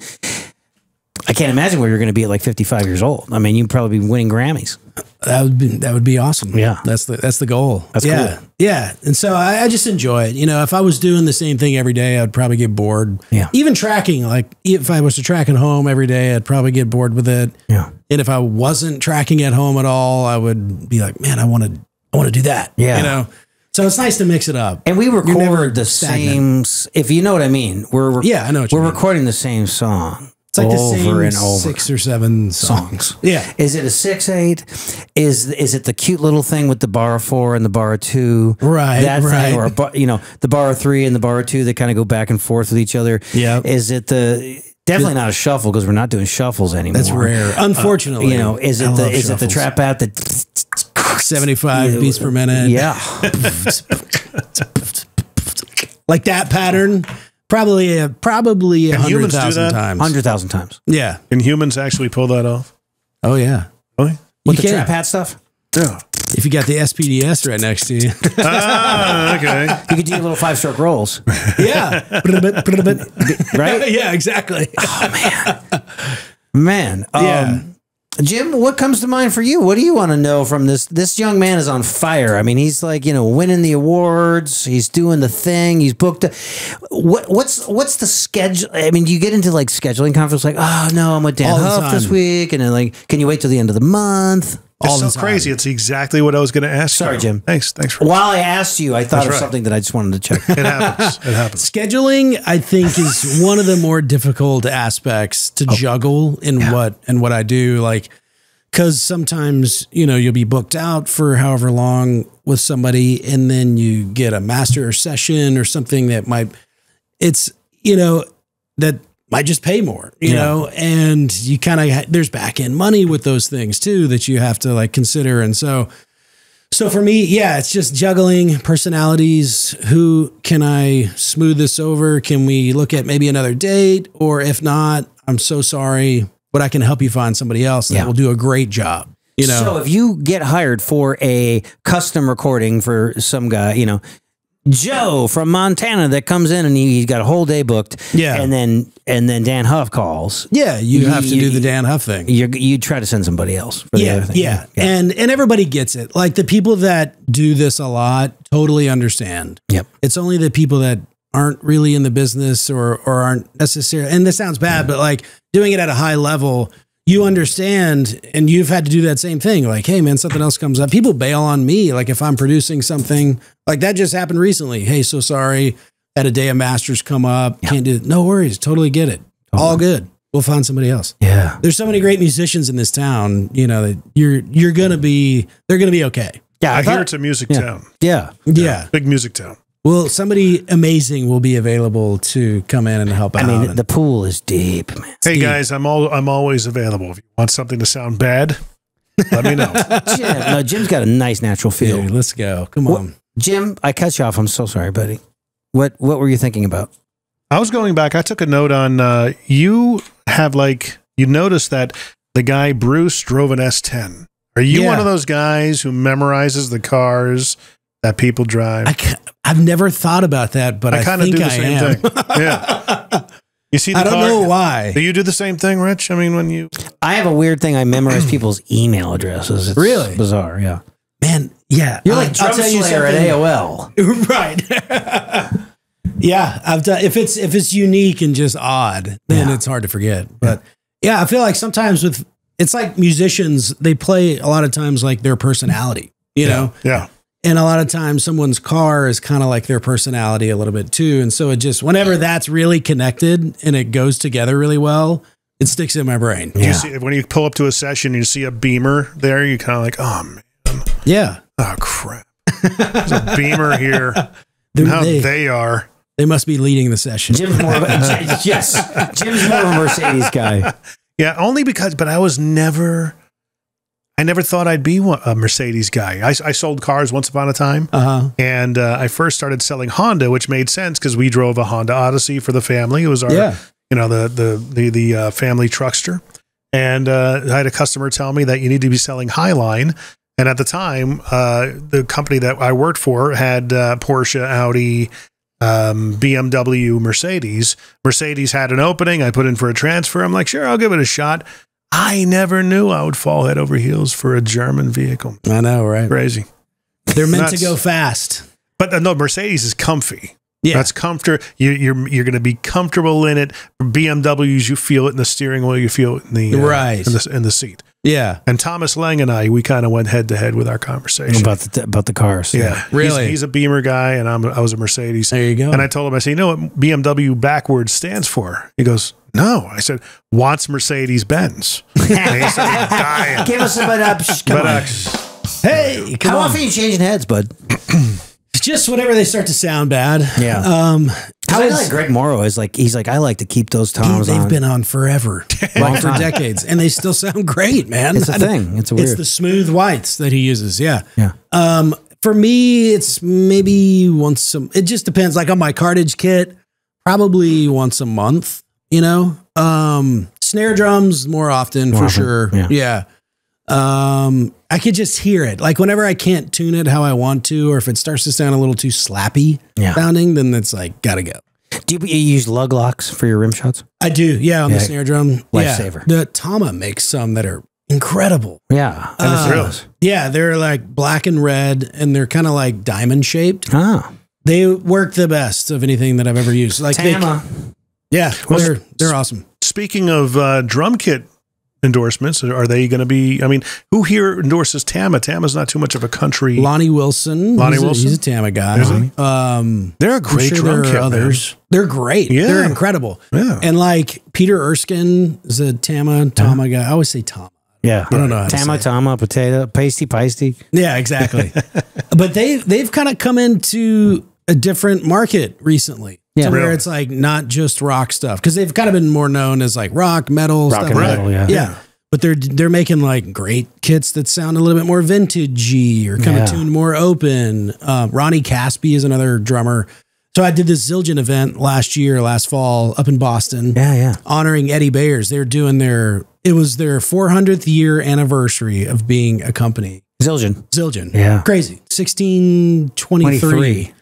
I can't imagine where you're going to be at like 55 years old. I mean, you'd probably be winning Grammys. that would be that would be awesome. Yeah. that's the that's the goal. That's yeah, cool. yeah. And so I, I just enjoy it. You know, if I was doing the same thing every day, I'd probably get bored. Yeah. Even tracking, like if I was to track at home every day, I'd probably get bored with it. Yeah. And if I wasn't tracking at home at all, I would be like, man, I want to I want to do that. Yeah. you know. So it's nice to mix it up. And we record the stagnant. same, if you know what I mean. We're, Yeah, I know what you we're mean. recording the same song. It's like the over same and over. six or seven songs. songs. Yeah. Is it a six eight? Is is it the cute little thing with the bar four and the bar two? Right, That right. thing, or bar, you know, the bar three and the bar two that kind of go back and forth with each other. Yeah. Is it the Definitely not a shuffle because we're not doing shuffles anymore. That's rare. Uh, Unfortunately, You know, is I it the love is it the trap out that? 75 beats per minute? Yeah, like that pattern. Probably a probably a Can hundred humans do thousand that? times. hundred thousand times. Yeah. Can humans actually pull that off? Oh yeah. Really? With You the can. trap hat stuff, Yeah. If you got the SPDS right next to you. ah, okay. you could do your little five stroke rolls, yeah. right? yeah. Exactly. Oh man. Man, um, Yeah. Jim, what comes to mind for you? What do you want to know from this? This young man is on fire. I mean, he's like you know winning the awards. He's doing the thing. He's booked. A, what what's what's the schedule? I mean, you get into like scheduling conference, like oh no, I'm with Dan All Huff this week, and then like, can you wait till the end of the month? It's All so crazy. It's exactly what I was going to ask. Sorry, you. Jim. Thanks. Thanks for While I asked you, I thought That's of right. something that I just wanted to check. it. Happens. It happens. Scheduling, I think, is one of the more difficult aspects to oh. juggle in what and what I do. Like, because sometimes you know you'll be booked out for however long with somebody, and then you get a master session or something that might. It's you know that might just pay more, you Yeah. know, and you kind of there's back end money with those things too that you have to like consider, and so. So for me, yeah, it's just juggling personalities. Who can I smooth this over? Can we look at maybe another date? Or if not, I'm so sorry, but I can help you find somebody else that Yeah. will do a great job. You know, So if you get hired for a custom recording for some guy, you know, Joe from Montana that comes in and he, he's got a whole day booked. Yeah. And then and then Dann Huff calls. yeah, you have to you- do the Dann Huff thing. You you try to send somebody else for the yeah, other thing. yeah, and and everybody gets it. Like the people that do this a lot totally understand. Yep. It's only the people that aren't really in the business or or aren't necessarily. And this sounds bad, but like doing it at a high level, you understand, and you've had to do that same thing. Like, hey, man, something else comes up. People bail on me. Like if I'm producing something, like that just happened recently. Hey, so sorry. Had a day of masters come up. Can't do it. No worries. Totally get it. All good. We'll find somebody else Yeah. there's so many great musicians in this town, you know, that you're you're gonna be they're gonna be okay. Yeah. I thought- hear it's a music yeah. town. Yeah. Yeah. Big music town. Well, somebody amazing will be available to come in and help I out. I mean, the pool is deep, man. Hey Steve. guys, I'm all I'm always available. If you want something to sound bad, let me know. Jim, no, Jim's got a nice natural feel. Dude, let's go. Come What- on. Jim, I cut you off. I'm so sorry, buddy. What what were you thinking about? I was going back. I took a note on uh, you have like you noticed that the guy Bruce drove an S10. Are you Yeah. one of those guys who memorizes the cars that people drive? I I've never thought about that, but I, I kind of think do the I same am. thing. Yeah. You see the I don't car? know why. Do you do the same thing, Rich? I mean, when you I have a weird thing. I memorize people's email addresses. It's Really? bizarre. Yeah. Man, yeah. You're like I'll Drum tell you Slayer at. AOL. right. yeah, I've done. If it's if it's unique and just odd, then Yeah. it's hard to forget. But yeah, I feel like sometimes with it's like musicians, they play a lot of times like their personality, you know, yeah. And a lot of times someone's car is kind of like their personality a little bit too. And so it just whenever that's really connected and it goes together really well, it sticks in my brain. You Yeah. see, when you pull up to a session, you see a Beamer there. You kind of like, oh man, Yeah, oh crap, there's a Beamer here. They're- how they, they are. they must be leading the session. Jim's more of a, yes. Jim's more of a Mercedes guy. Yeah, only because, but I was never, I never thought I'd be one, a Mercedes guy. I, I sold cars once upon a time. Uh huh. And uh, I first started selling Honda, which made sense because we drove a Honda Odyssey for the family. It was our, Yeah. you know, the the the the uh, family truckster. And uh, I had a customer tell me that you need to be selling Highline. And at the time, uh, the company that I worked for had uh, Porsche, Audi, um, BMW, Mercedes. Mercedes had an opening. I put in for a transfer. I'm like, sure, I'll give it a shot. I never knew I would fall head over heels for a German vehicle. I know, right? Crazy. They're meant to go fast. But uh, no, Mercedes is comfy. Yeah. That's comfort. You, you're you're going to be comfortable in it. BMWs, you feel it in the steering wheel. You feel it in the uh, Right. in the in the seat. Yeah. And Thomas Lang and I, we kind of went head to head with our conversation. About the about the cars. yeah, He's- Really? He's, a Beamer guy, and I'm I was a Mercedes. There you go. And I told him, I said, you know what BMW backwards stands for? He goes, no. I said, wants Mercedes Benz. and he started dying. Give us a bit up. Come But uh, hey, come How on. often are you changing heads, bud? just whenever they start to sound bad. Yeah. Um, How I like like Greg Morrow is like he's like I like to keep those He- toms they've on. been on forever, like for decades, and they still sound great, man. It's a I thing. It's a It's the smooth whites that he uses. Yeah. yeah. Um, for me, it's maybe once a. It just depends. Like on my cartage kit, probably once a month. You know, um, snare drums more often More for often, sure. yeah. yeah. Um, I could just hear it. Like whenever I can't tune it how I want to, or if it starts to sound a little too slappy Yeah. sounding, then it's like gotta go. Do you, you use lug locks for your rim shots? I do, yeah, on Yeah. the snare drum. Lifesaver. Yeah. The Tama makes some that are incredible. Yeah. Uh, haven't seen Really? those. Yeah, they're like black and red, and they're kind of like diamond shaped. Ah, They work the best of anything that I've ever used. Like, they, Tama. Yeah, Well, they're they're awesome. Speaking of uh, drum kit endorsements, are they going to be? I mean, who here endorses Tama? Tama's not too much of a country. Lonnie Wilson, Lonnie he's a, Wilson? he's a Tama guy. Is he? Um, They're a I'm great sure drum there kit. are others. They're great. Yeah. They're incredible. Yeah. And like Peter Erskine is a Tama Tama guy. I always say Tama. Yeah. I don't know how to Tama, say it. Tama, potato, pasty, pasty. Yeah, exactly. but they they've kind of come into a different market recently. Yeah. to where Really? it's like not just rock stuff because they've kind of been more known as like rock, metal, Rock stuff and like metal, yeah. yeah. But they're they're making like great kits that sound a little bit more vintagey or kind Yeah. of tuned more open. Uh, Ronnie Caspi is another drummer. So I did this Zildjian event last year, last fall, up in Boston Yeah, yeah. honoring Eddie Bayers. They're doing their it was their 400th year anniversary of being a company. Zildjian. Zildjian. Yeah. Crazy. 1623. 23.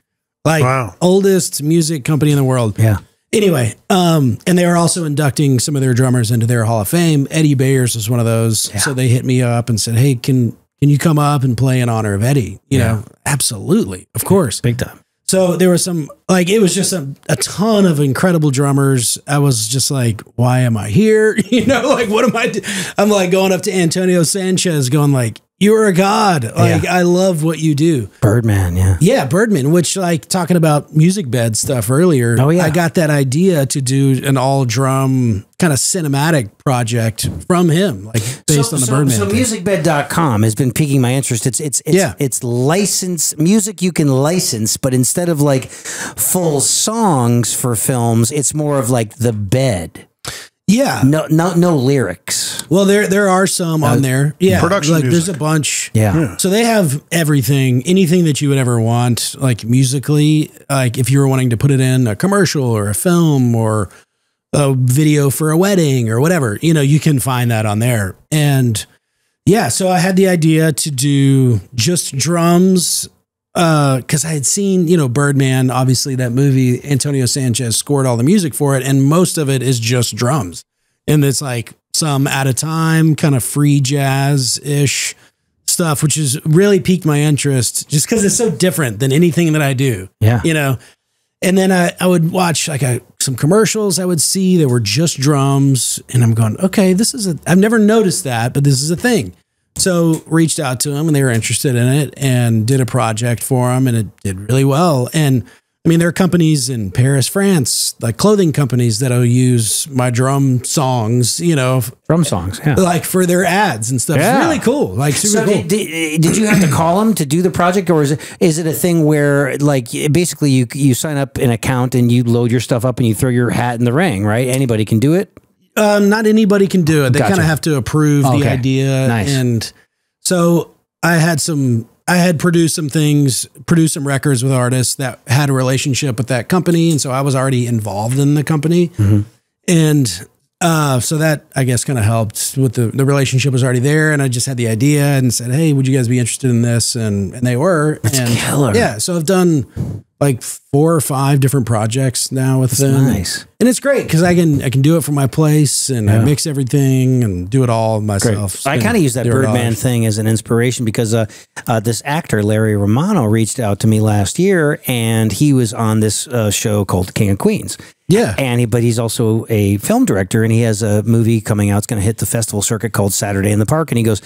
Like Wow. oldest music company in the world. Yeah. Anyway, um, and they are also inducting some of their drummers into their Hall of Fame. Eddie Bayers was one of those. So they hit me up and said, Hey, can can you come up and play in honor of Eddie? You know, absolutely. Of course. Big time. So there was some like it was just a, a ton of incredible drummers. I was just like, why am I here? You know, like what am I? Do-? I'm like going up to Antonio Sanchez, going like, you're a god. Like I love what you do. Birdman, yeah. Yeah, Birdman. Which like talking about music bed stuff earlier. Oh, yeah. I got that idea to do an all drum kind of cinematic project from him, like based so, on the so, Birdman. So thing. musicbed.com has been piquing my interest. It's it's it's Yeah. it's license music you can license, but instead of like full songs for films, it's more of like the bed. Yeah. No no no lyrics. Well, there there are some on uh, there. Yeah, Production like there's a bunch. Yeah. So they have everything, anything that you would ever want, like musically. Like if you were wanting to put it in a commercial or a film or a video for a wedding or whatever, you know, you can find that on there. And yeah, so I had the idea to do just drums Uh, because I had seen, you know, Birdman, obviously that movie, Antonio Sanchez scored all the music for it, and most of it is just drums. And it's like some at a time, kind of free jazz ish stuff, which has really piqued my interest just because it's so different than anything that I do. Yeah. You know, and then I, I would watch like a, some commercials I would see that were just drums. And I'm going, okay, this is a, I've never noticed that, but this is a thing. So reached out to them and they were interested in it and did a project for them and it did really well. And I mean, there are companies in Paris, France, like clothing companies that'll use my drum songs, you know, f- Drum songs, yeah. like for their ads and stuff. Yeah. It's really cool. Like super So cool. did, did, did you have to call them to do the project, or is it is it a thing where like basically you you sign up an account and you load your stuff up and you throw your hat in the ring, right? Anybody can do it. Um, not anybody can do it. They Gotcha. kind of have to approve Okay. the idea. Nice. And so I had some, I had produced some things, produced some records with artists that had a relationship with that company. And so I was already involved in the company. Mm-hmm. And uh, so that I guess kind of helped with the, the relationship was already there. And I just had the idea and said, Hey, would you guys be interested in this? And, and they were. That's and killer. Yeah. So I've done like four or five different projects now with them. nice. And it's great because I can I can do it from my place and I mix everything and do it all myself. I kind of use that Birdman thing as an inspiration because uh, uh, this actor Larry Romano reached out to me last year, and he was on this uh, show called King of Queens. Yeah. And he, but he's also a film director, and he has a movie coming out. It's going to hit the festival circuit called Saturday in the Park. And he goes,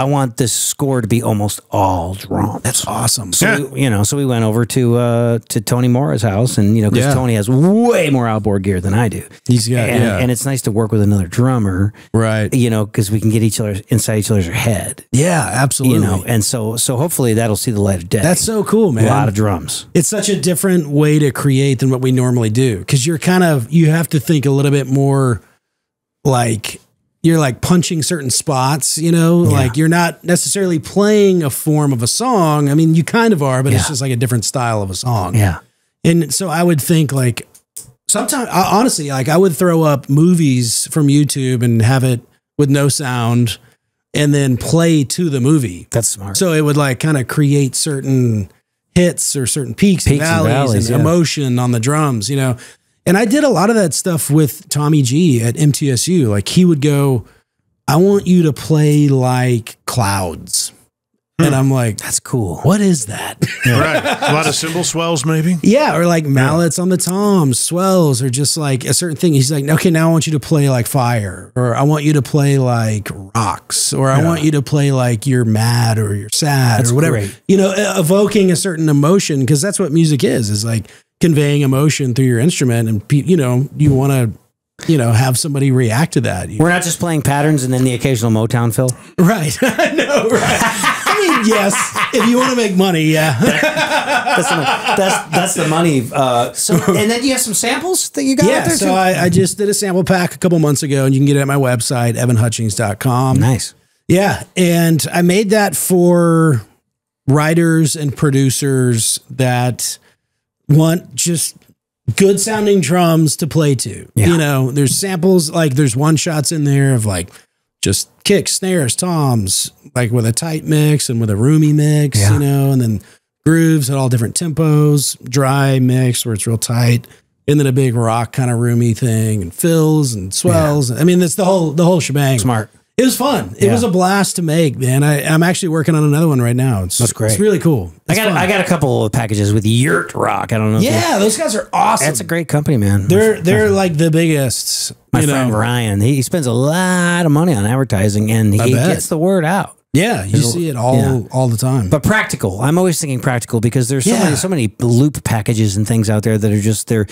I want this score to be almost all drums. That's awesome. So Yeah. we, you know, so we went over to uh, to Tony Morra's house, and you know, because Yeah. Tony has way more outboard gear than I do. He's got- and, yeah. and it's nice to work with another drummer, right. you know, because we can get each other inside each other's head, Yeah, absolutely. you know, and so so hopefully that'll see the light of day. That's so cool, man. a lot of drums. it's such a different way to create than what we normally do because you're kind of you have to think a little bit more like you're like punching certain spots you know? Like you're not necessarily playing a form of a song. I mean you kind of are but it's just like a different style of a song. Yeah, and so i would think like sometimes honestly like i would throw up movies from youtube and have it with no sound and then play to the movie. That's smart. so it would like kind of create certain hits or certain peaks, and Peaks and valleys and, valleys, yeah. emotion on the drums, you know. And I did a lot of that stuff with Tommy G at MTSU. Like he would go, I want you to play like clouds. Hmm. And I'm like, that's cool. what is that? Right. A lot of cymbal swells, maybe. yeah, or like mallets on the toms, swells, or just like a certain thing. He's like, okay, now I want you to play like fire, or I want you to play like rocks, or I want you to play like you're mad or you're sad That's or whatever. great. You know, evoking a certain emotion because that's what music is. Is like conveying emotion through your instrument, and you know, you want to, you know, have somebody react to that. We're not just playing patterns and then the occasional Motown fill. Right? I know. Right? I mean, yes, if you want to make money, yeah. That's the, that's that's the money. Uh, so and then you have some samples that you got out Yeah, there so too. I, I just did a sample pack a couple months ago, and you can get it at my website, evanhutchings.com. nice. Yeah, and I made that for writers and producers that want just good sounding drums to play to. Yeah. You know, there's samples like there's one shots in there of like just kicks, snares, toms, like with a tight mix and with a roomy mix, Yeah. you know, and then grooves at all different tempos, dry mix where it's real tight, and then a big rock kind of roomy thing, and fills and swells. I mean, it's the whole the whole shebang. Smart. It was fun. It Yeah. was a blast to make, man. I, I'm actually working on another one right now. It's, That's great. It's really cool. I got fun. I got a couple of packages with Yurt Rock. I don't know. yeah, those guys are awesome. that's a great company, man. they're they're like the biggest. my you friend know. Ryan. He, he spends a lot of money on advertising, and he gets the word out. Yeah, you see it all yeah. all the time. But practical. I'm always thinking practical because there's so Yeah. many so many loop packages and things out there that are just they're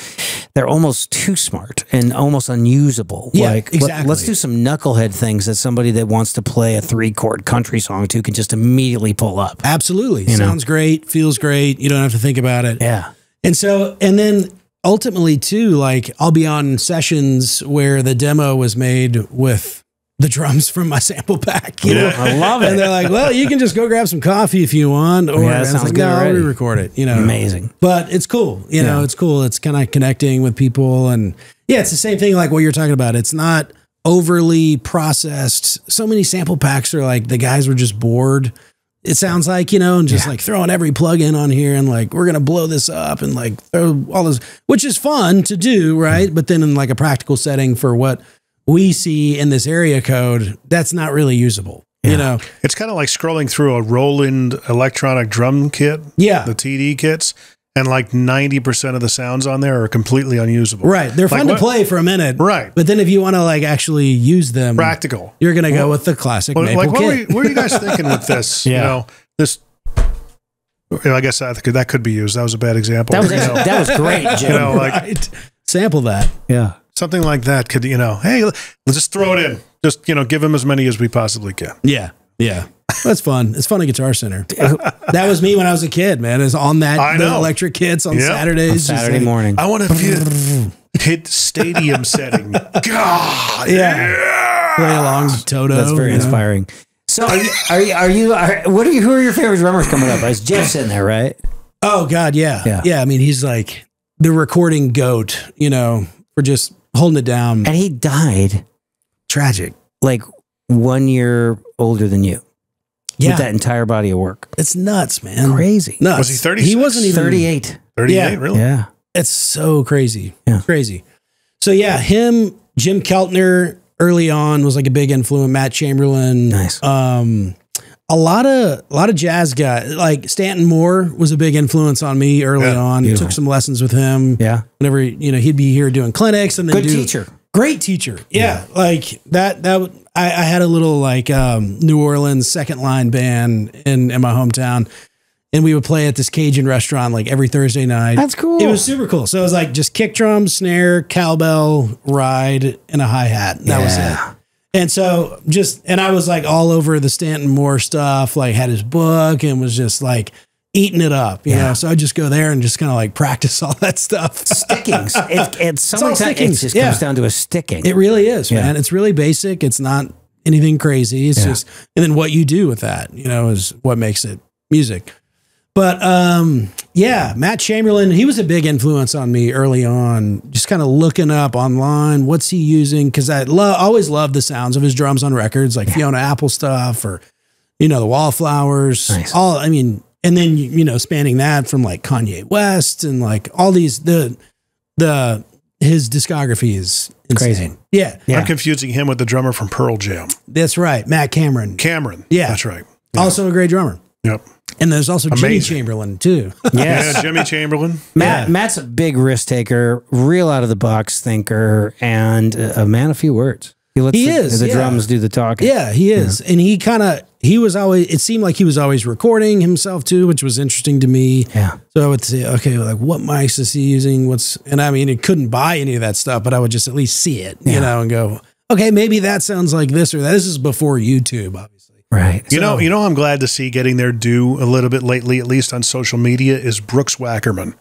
they're almost too smart and almost unusable. Yeah, like exactly. Let, us do some knucklehead things that somebody that wants to play a three chord country song to can just immediately pull up. Absolutely, know? sounds great, feels great. You don't have to think about it. Yeah. And so, and then ultimately too, like I'll be on sessions where the demo was made with the drums from my sample pack. You know? I love it. And they're like, well, you can just go grab some coffee if you want. Or Yeah, that sounds like, good no, I'll re-record it. You know, Amazing. But it's cool. You know, it's cool. It's kind of connecting with people. And yeah, it's the same thing like what you're talking about. It's not overly processed. So many sample packs are like the guys were just bored. It sounds like, you know, and just like throwing every plug in on here and like, we're going to blow this up and like throw all this, which is fun to do. Right. Mm-hmm. But then in like a practical setting for what we see in this area code, that's not really usable. You know? It's kind of like scrolling through a Roland electronic drum kit, Yeah. the TD kits, and like 90% of the sounds on there are completely unusable. Right. They're Like fun what- to play for a minute. Right. But then if you want to like actually use them, Practical. you're going to go with the classic Well, maple like, what were, kit. you, what were you guys thinking with this? You Yeah. know, this. I guess that could, that could be used. That was a bad example. That was You know, that was great, you know, like right. Sample that. yeah. Something like that could, you know, hey, let's just throw it in. Just, you know, give them as many as we possibly can. Yeah. Yeah. That's fun. It's fun at Guitar Center. that was me when I was a kid, man. Is on that I the know. electric kits on Yeah. Saturdays. On Saturday like- morning. I want to hit, hit stadium setting. God. Yeah. Play along to Toto. That's very you know? inspiring. So are you are you, are you are, what are you who are your favorite drummers coming up? Is Jeff's in there, right? Oh God, yeah. Yeah. yeah. I mean, he's like the recording goat, you know, for just holding it down. And he died Tragic. like one year older than you Yeah. with that entire body of work. It's nuts, man. Crazy. Nuts. Was he 36? He wasn't even 38. 38, Yeah. really? Yeah. It's so crazy. Yeah. Crazy. So yeah, him, Jim Keltner early on was like a big influence. Matt Chamberlain. Nice. Um a lot of a lot of jazz guys like Stanton Moore was a big influence on me early Yeah, on. beautiful. Took some lessons with him. Yeah. Whenever you know he'd be here doing clinics and then Good do- teacher. Great teacher. Yeah, like that. That would- I, I had a little like um, New Orleans second line band in, in my hometown. And we would play at this Cajun restaurant like every Thursday night. That's cool. It was super cool. So it was like just kick drum, snare, cowbell, ride, and a hi hat. That was it. And so just and I was like all over the Stanton Moore stuff, like had his book and was just like eating it up, you know. So I just go there and just kind of like practice all that stuff. Stickings. It, it's so all it just yeah. comes down to a sticking. It really is, Yeah. man. It's really basic. It's not anything crazy. It's Yeah. just and then what you do with that, you know, is what makes it music. But um yeah, Matt Chamberlain, he was a big influence on me early on, just kind of looking up online, what's he using cuz I lo- always loved the sounds of his drums on records like Fiona Apple stuff or you know, the Wallflowers, Nice. all I mean, and then you know, spanning that from like Kanye West and like all these the the his discography is insane. Crazy. Yeah. Yeah. I'm confusing him with the drummer from Pearl Jam, That's right. Matt Cameron. Cameron. Yeah. that's right. Also a great drummer. Yep. And there's also Jimmy Chamberlin too. Yes. Yeah, Jimmy Chamberlin. Matt, Yeah. Matt's a big risk taker, real out of the box thinker, and a man of few words. He lets He the, is, the yeah. drums do the talking. yeah, he is. And he kind of he was always it seemed like he was always recording himself too, which was interesting to me. Yeah. So I would say, okay, like what mics is he using? What's and I mean, it couldn't buy any of that stuff, but I would just at least see it, you know, and go, okay, maybe that sounds like this or that. This is before YouTube, obviously. Right. You know, you know, I'm glad to see getting their due a little bit lately, at least on social media, is Brooks Wackerman.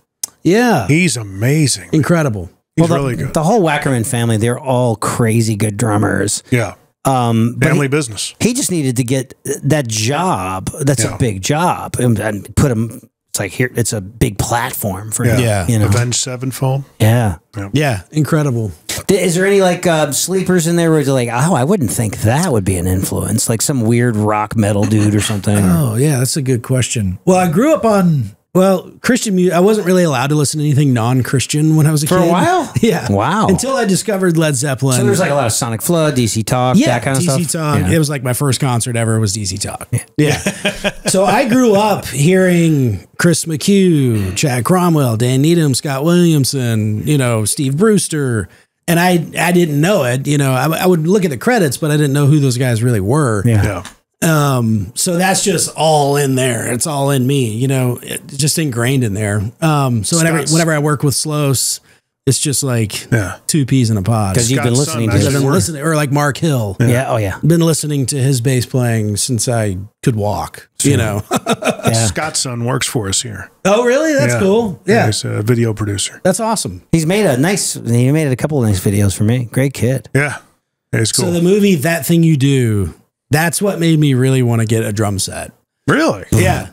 Yeah, He's amazing. incredible. He's the, really good. The whole Wackerman family, they're all crazy good drummers. yeah, Um, family he, business. he just needed to get that job. That's Yeah. a big job, and, and put him. It's like here. It's a big platform for him. Yeah. You know. Avenged Sevenfold. Yeah. Yeah, incredible. Is there any like uh, sleepers in there where you're like, oh, I wouldn't think that would be an influence, like some weird rock metal dude or something? Oh yeah, that's a good question. Well, I grew up on well Christian music. I wasn't really allowed to listen to anything non-Christian when I was a kid. For a while? yeah. Wow. Until I discovered Led Zeppelin. So there's like a lot of Sonic Flood, DC Talk, yeah, that kind of DC stuff. Talk. Yeah. It was like my first concert ever was DC Talk. Yeah. so I grew up hearing Chris McHugh, Chad Cromwell, Dan Needham, Scott Williamson, you know, Steve Brewster. And I, I didn't know it, you know, I, I would look at the credits, but I didn't know who those guys really were. Yeah. Yeah, Um, so that's just all in there. It's all in me, you know, it's just ingrained in there. Um, so whenever, whenever I work with Slos, it's just like yeah. two peas in a pod. Because you've been listening son, to I've been listening, or like Mark Hill. Yeah. Oh, yeah. Been listening to his bass playing since I could walk. You know. Yeah. Scott's son works for us here. oh, really? That's Yeah. cool. Yeah, he's a video producer. that's awesome. He's made a nice, he made a couple of nice videos for me. Great kid. Yeah, it's cool. So the movie That Thing You Do, that's what made me really want to get a drum set. really? Yeah,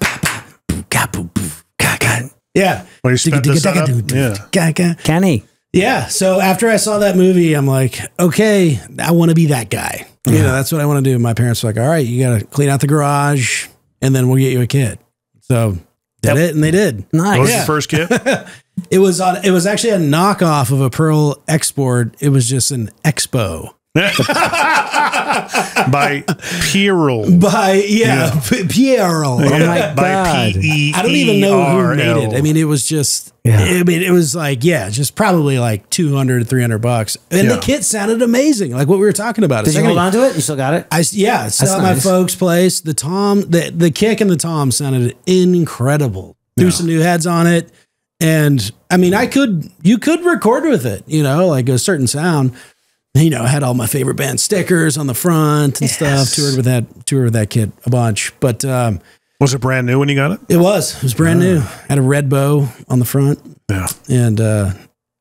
yeah. Well, you sped this up? Yeah. Yeah. Kenny. Yeah. So after I saw that movie, I'm like, okay, I want to be that guy. You know, that's what I want to do. My parents were like, all right, you got to clean out the garage and then we'll get you a kid. So did it and they did. What was Nice. Yeah. your first kid? It was on, it was actually a knockoff of a Pearl export. It was just an expo by Pirul. by, yeah, P- Pierre. Oh my by God. P. I don't even know who made it. I mean, it was just, Yeah. I mean, it was like, yeah, just probably like 200, 300 bucks. And Yeah. the kit sounded amazing. Like what we were talking about. a Did you second hold ago. on to it? You still got it? I yeah, still That's at my folks' place. The tom, the the kick and the tom sounded incredible. Threw some new heads on it, and I mean, I could you could record with it, you know, like a certain sound. You know, I had all my favorite band stickers on the front and stuff. Toured with that toured with that kit a bunch, but um, Was it brand new when you got it? it was it was brand new. Had a red bow on the front, Yeah. and uh,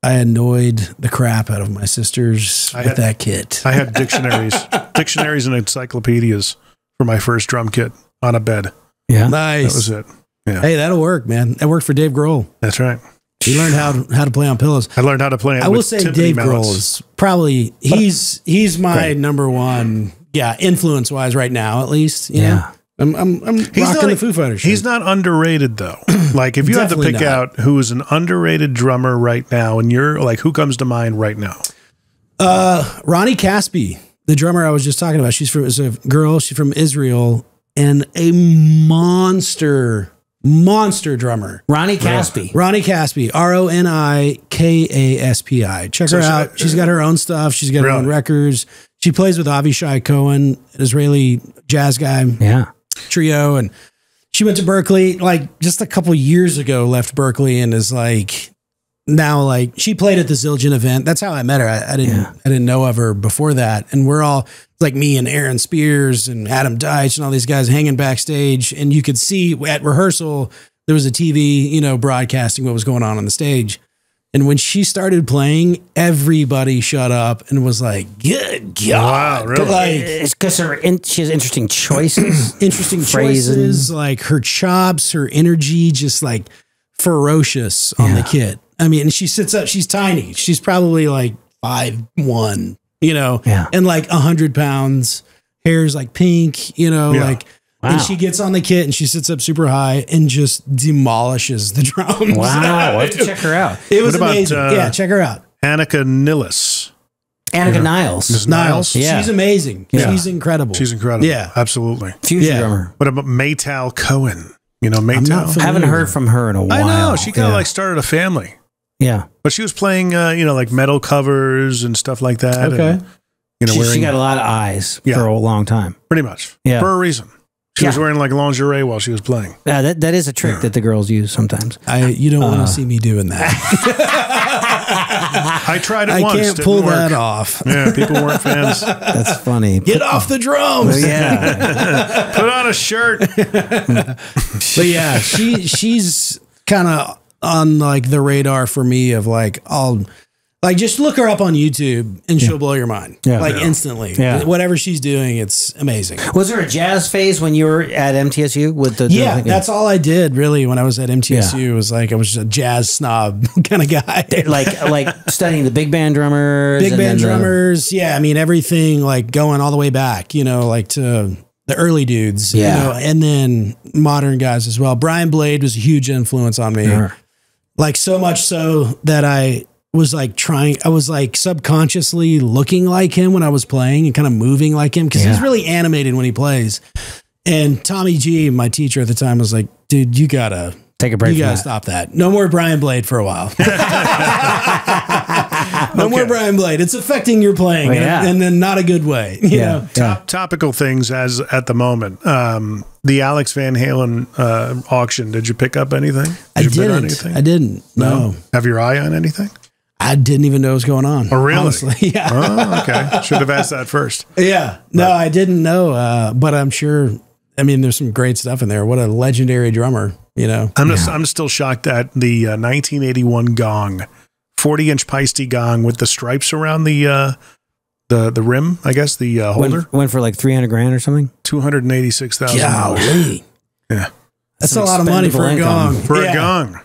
I annoyed the crap out of my sisters I with had- that kit. I had dictionaries, dictionaries and encyclopedias for my first drum kit on a bed. Yeah. nice. That was it. Yeah, Hey, that'll work, man. That worked for Dave Grohl. that's right. He learned how to, how to play on pillows. I learned how to play. I will say Dave mallets. Grohl is probably he's he's my Right. number one, yeah, influence wise right now at least. Yeah. know. I'm I'm, I'm He's rocking not, the Foo Fighters. He's not underrated though. Like if you had to pick not. out who is an underrated drummer right now, and you're like, who comes to mind right now? uh, Roni Kaspi, the drummer I was just talking about. She's from is a girl. She's from Israel and a monster monster drummer. Roni Kaspi. Roni Kaspi, R O N I K A S P I. Check her So she- out. She's got her own stuff. She's got her own records. She plays with Avishai Cohen, an Israeli jazz guy Yeah. trio, and she went to Berklee like just a couple years ago. Left Berklee and is like now like she played at the Zildjian event. That's how I met her. I, I didn't Yeah. I didn't know of her before that, and we're all like me and Aaron Spears and Adam Deitch and all these guys hanging backstage, and you could see at rehearsal there was a TV you know broadcasting what was going on on the stage. And when she started playing, everybody shut up and was like, "Good God!" Wow, really? Like It's because her in, she has interesting choices. interesting phrases, choices, like her chops, her energy, just like ferocious on the kit. I mean, she sits up. She's tiny. She's probably like five one, you know, Yeah. and like a hundred pounds. Hair's like pink, you know, Yeah. like. Wow. And she gets on the kit and she sits up super high and just demolishes the drums. wow. I have to check her out. it was about, amazing. uh, yeah, check her out. Anika Nilles. Anika Nilles, Ms. Nilles. Yeah. She's amazing. Yeah. She's incredible. She's incredible. Yeah. Absolutely. fusion Yeah. drummer. What about Meytal Cohen? You know, I'm Meytal? familiar. Haven't heard from her in a while. I know. She kind of Yeah. like started a family. Yeah. But she was playing, uh, you know, like metal covers and stuff like that. Okay. And, you know, She, wearing she got a lot of eyes Yeah. for a long time. pretty much Yeah. for a reason. She was wearing like lingerie while she was playing. Yeah, that, that is a trick that the girls use sometimes. I, you don't want Uh. to see me doing that. I tried it I once. can't pull work. that off. Yeah, people weren't fans. That's funny. Get off the drums. yeah. Put on a shirt. But yeah, she she's kind of on like the radar for me of like I'll like just look her up on YouTube and she'll blow your mind. Yeah. like Yeah. instantly. Yeah. Whatever she's doing, it's amazing. Was there a jazz phase when you were at MTSU with the? the- Yeah, that's all I did really when I was at MTSU. Was like I was a jazz snob kind of guy. like like studying the big band drummers, big and band then the- drummers. yeah, I mean everything like going all the way back, you know, like to the early dudes, Yeah. you know, and then modern guys as well. Brian Blade was a huge influence on me. Sure. Like so much so that I was like trying I was like subconsciously looking like him when I was playing and kind of moving like him because he's really animated when he plays. And Tommy G, my teacher at the time, was like, dude, you gotta Take a break. you gotta that. stop that. No more Brian Blade for a while. no more Okay. Brian Blade. It's affecting your playing, Well, and- yeah. and, then not a good way. You Yeah. know, yeah. Topical things as at the moment. Um, the Alex Van Halen uh, auction. Did you pick up anything? I you bid on didn't. I didn't. No. Have your eye on anything? I didn't even know what was going on. Oh, really? Honestly, yeah, Oh, okay. Should have asked that first. yeah. No, I didn't know, uh, but I'm sure. I mean, there's some great stuff in there. What a legendary drummer, you know. I'm just I'm still shocked at the uh, 1981 gong, 40 inch Paiste gong with the stripes around the uh, the the rim. I guess the uh, holder. Went, went for like three hundred grand or something. Two hundred and eighty six thousand Golly, Yeah. that's Some a lot of money for a expendable gong. for Yeah. a gong. Like,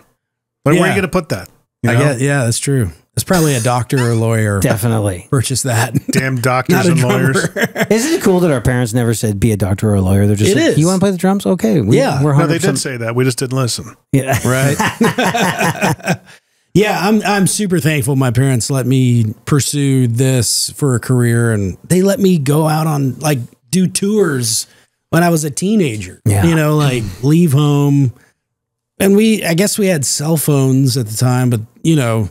where are you going to put that? You I know? get, yeah, that's true. It's probably a doctor or a lawyer Definitely. purchase that. Damn doctors and drummer. lawyers. Isn't it cool that our parents never said be a doctor or a lawyer? They're just It like, is. you want to play the drums? Okay. We, Yeah. We're No, 100%. they did say that. We just didn't listen. yeah. right? Yeah, I'm I'm super thankful my parents let me pursue this for a career and they let me go out on like do tours when I was a teenager. Yeah. You know, like leave home. And we I guess we had cell phones at the time, but you know,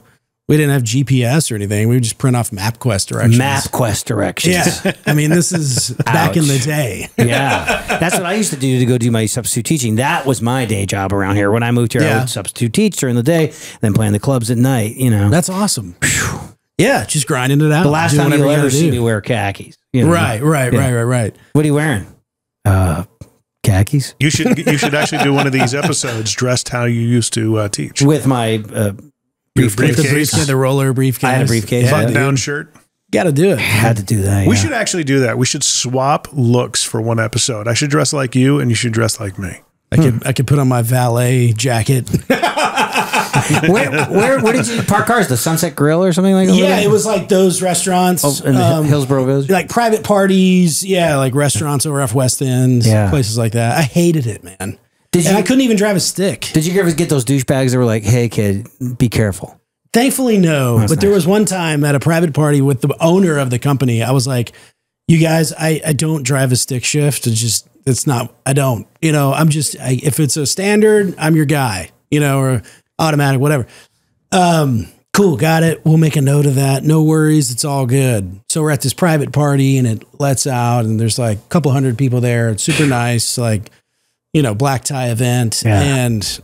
we didn't have GPS or anything. We would just print off MapQuest directions. MapQuest directions. Yeah. I mean, this is back in the day. yeah. That's what I used to do to go do my substitute teaching. That was my day job around here. When I moved here, I Yeah. would substitute teach during the day, then play in the clubs at night, you know. That's awesome. Yeah, just grinding it out. the last doing time whatever you'll you ever see do. me wear khakis. you know. Right, right, Yeah. right, right, right. What are you wearing? Uh, khakis? You should you should actually do one of these episodes dressed how you used to uh, teach. With my uh, Your briefcase. The briefcase, briefcase, the roller briefcase. I had a briefcase. Yeah, Button down shirt. Got to do it. Had to do that. We yeah. should actually do that. We should swap looks for one episode. I should dress like you, and you should dress like me. I could I could put on my valet jacket. where, where, where did you park cars? The Sunset Grill or something like that? yeah, it was like those restaurants, Oh, in the um, Hillsboro Village? like private parties. Yeah, like restaurants over off West End, Yeah. places like that. I hated it, man. Did and you- I couldn't even drive a stick. Did you ever get those douchebags that were like, hey, kid, be careful? Thankfully, no. but there was one time at a private party with the owner of the company. I was like, "You guys, I I don't drive a stick shift. It's just it's not. I don't. You know, I'm just I, if it's a standard, I'm your guy. You know, or automatic, whatever." Um, Cool, got it. We'll make a note of that. No worries, it's all good. So we're at this private party and it lets out, and there's like a couple hundred people there. It's super nice, like you know, black tie event, Yeah. and